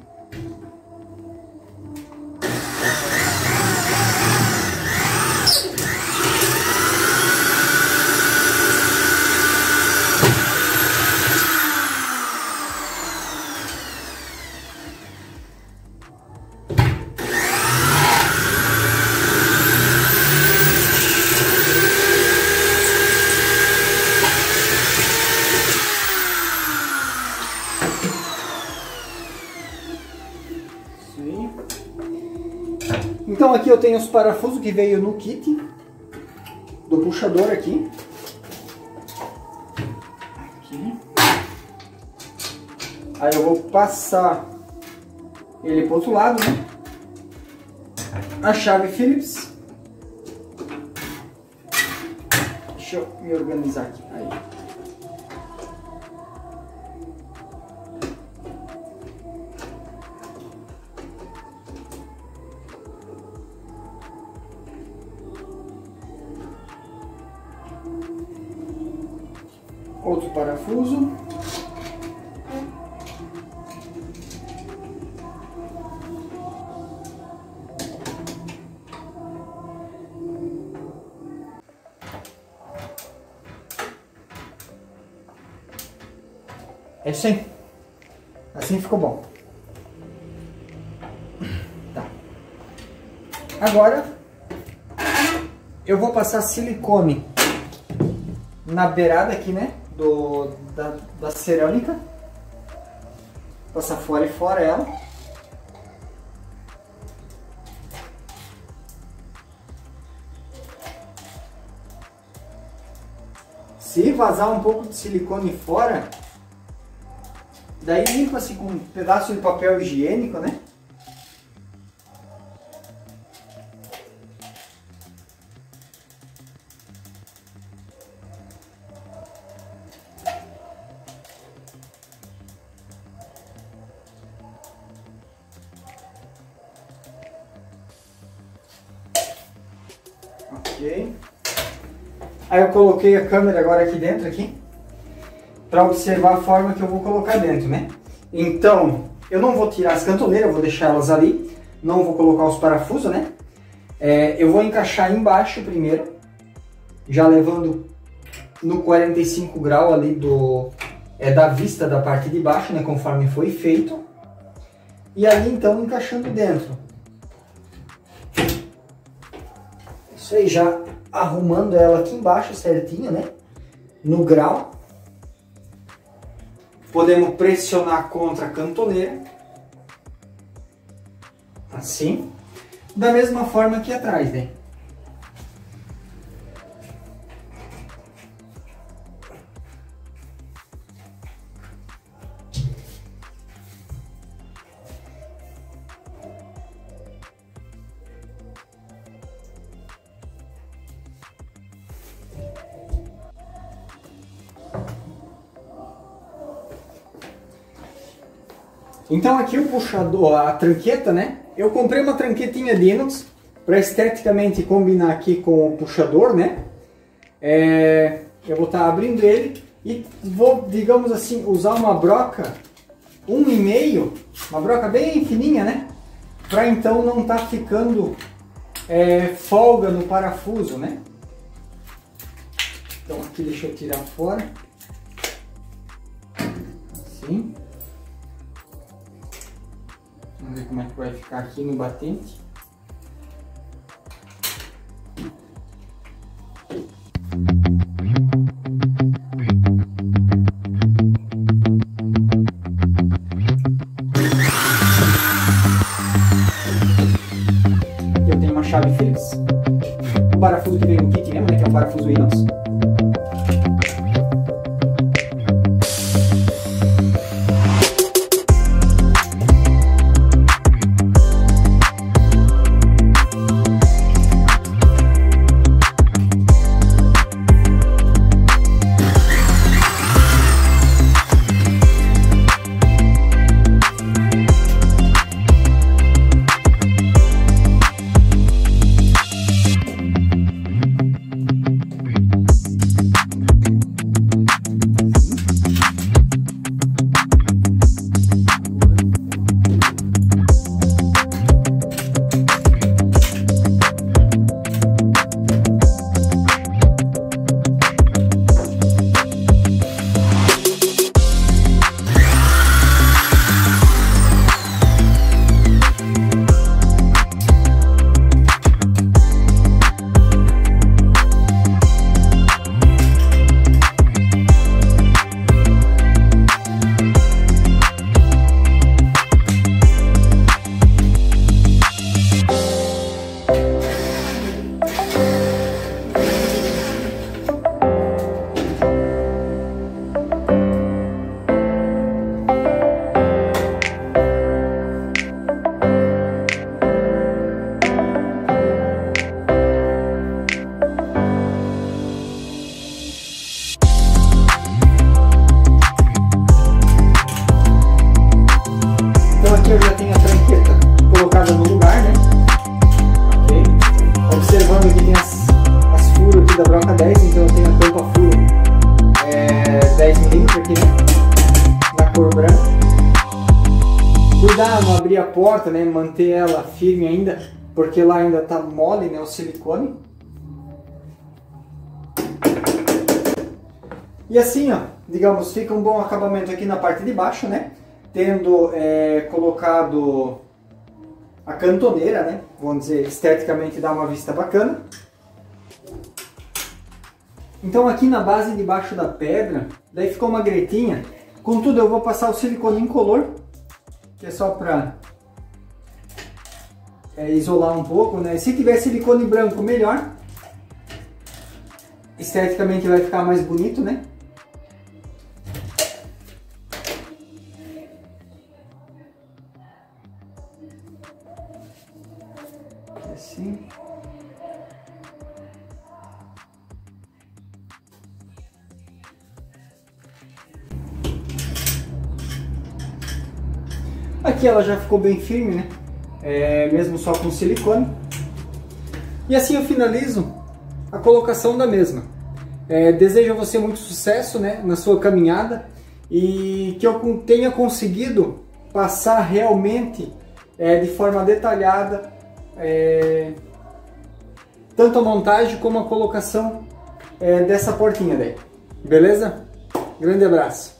Speaker 2: Então aqui eu tenho os parafusos que veio no kit do puxador aqui. aqui. Aí eu vou passar ele para o outro lado, né? A chave Phillips. Deixa eu me organizar aqui. Aí. Agora eu vou passar silicone na beirada aqui, né? Do, da, da cerâmica. Passar fora e fora ela. Se vazar um pouco de silicone fora, daí limpa-se com um pedaço de papel higiênico, né? Aí eu coloquei a câmera agora aqui dentro aqui para observar a forma que eu vou colocar dentro, né? Então, eu não vou tirar as cantoneiras, vou deixar elas ali, não vou colocar os parafusos, né? É, eu vou encaixar embaixo primeiro, já levando no 45 graus ali do é da vista da parte de baixo, né, conforme foi feito. E ali então encaixando dentro. Isso aí já arrumando ela aqui embaixo certinho, né? No grau. Podemos pressionar contra a cantoneira. Assim. Da mesma forma aqui atrás, né? Então aqui o puxador, a tranqueta, né? Eu comprei uma tranquetinha de inox para esteticamente combinar aqui com o puxador, né? É, eu vou estar tá abrindo ele e vou, digamos assim, usar uma broca um e meio, uma broca bem fininha, né? Para então não estar tá ficando é, folga no parafuso, né? Então aqui deixa eu tirar fora. Assim. Vamos ver como é que vai ficar aqui no batente. Manter ela firme ainda, porque lá ainda tá mole, né? O silicone. E assim, ó, digamos, fica um bom acabamento aqui na parte de baixo, né? Tendo é, colocado a cantoneira, né? Vamos dizer, esteticamente dá uma vista bacana. Então aqui na base de baixo da pedra, daí ficou uma gretinha. Contudo, eu vou passar o silicone incolor, que é só para é, isolar um pouco, né? Se tiver silicone branco, melhor. Esteticamente vai ficar mais bonito, né? Assim. Aqui ela já ficou bem firme, né? É, mesmo só com silicone. E assim eu finalizo a colocação da mesma. É, desejo a você muito sucesso né, na sua caminhada e que eu tenha conseguido passar realmente é, de forma detalhada é, tanto a montagem como a colocação é, dessa portinha daí. Beleza? Grande abraço!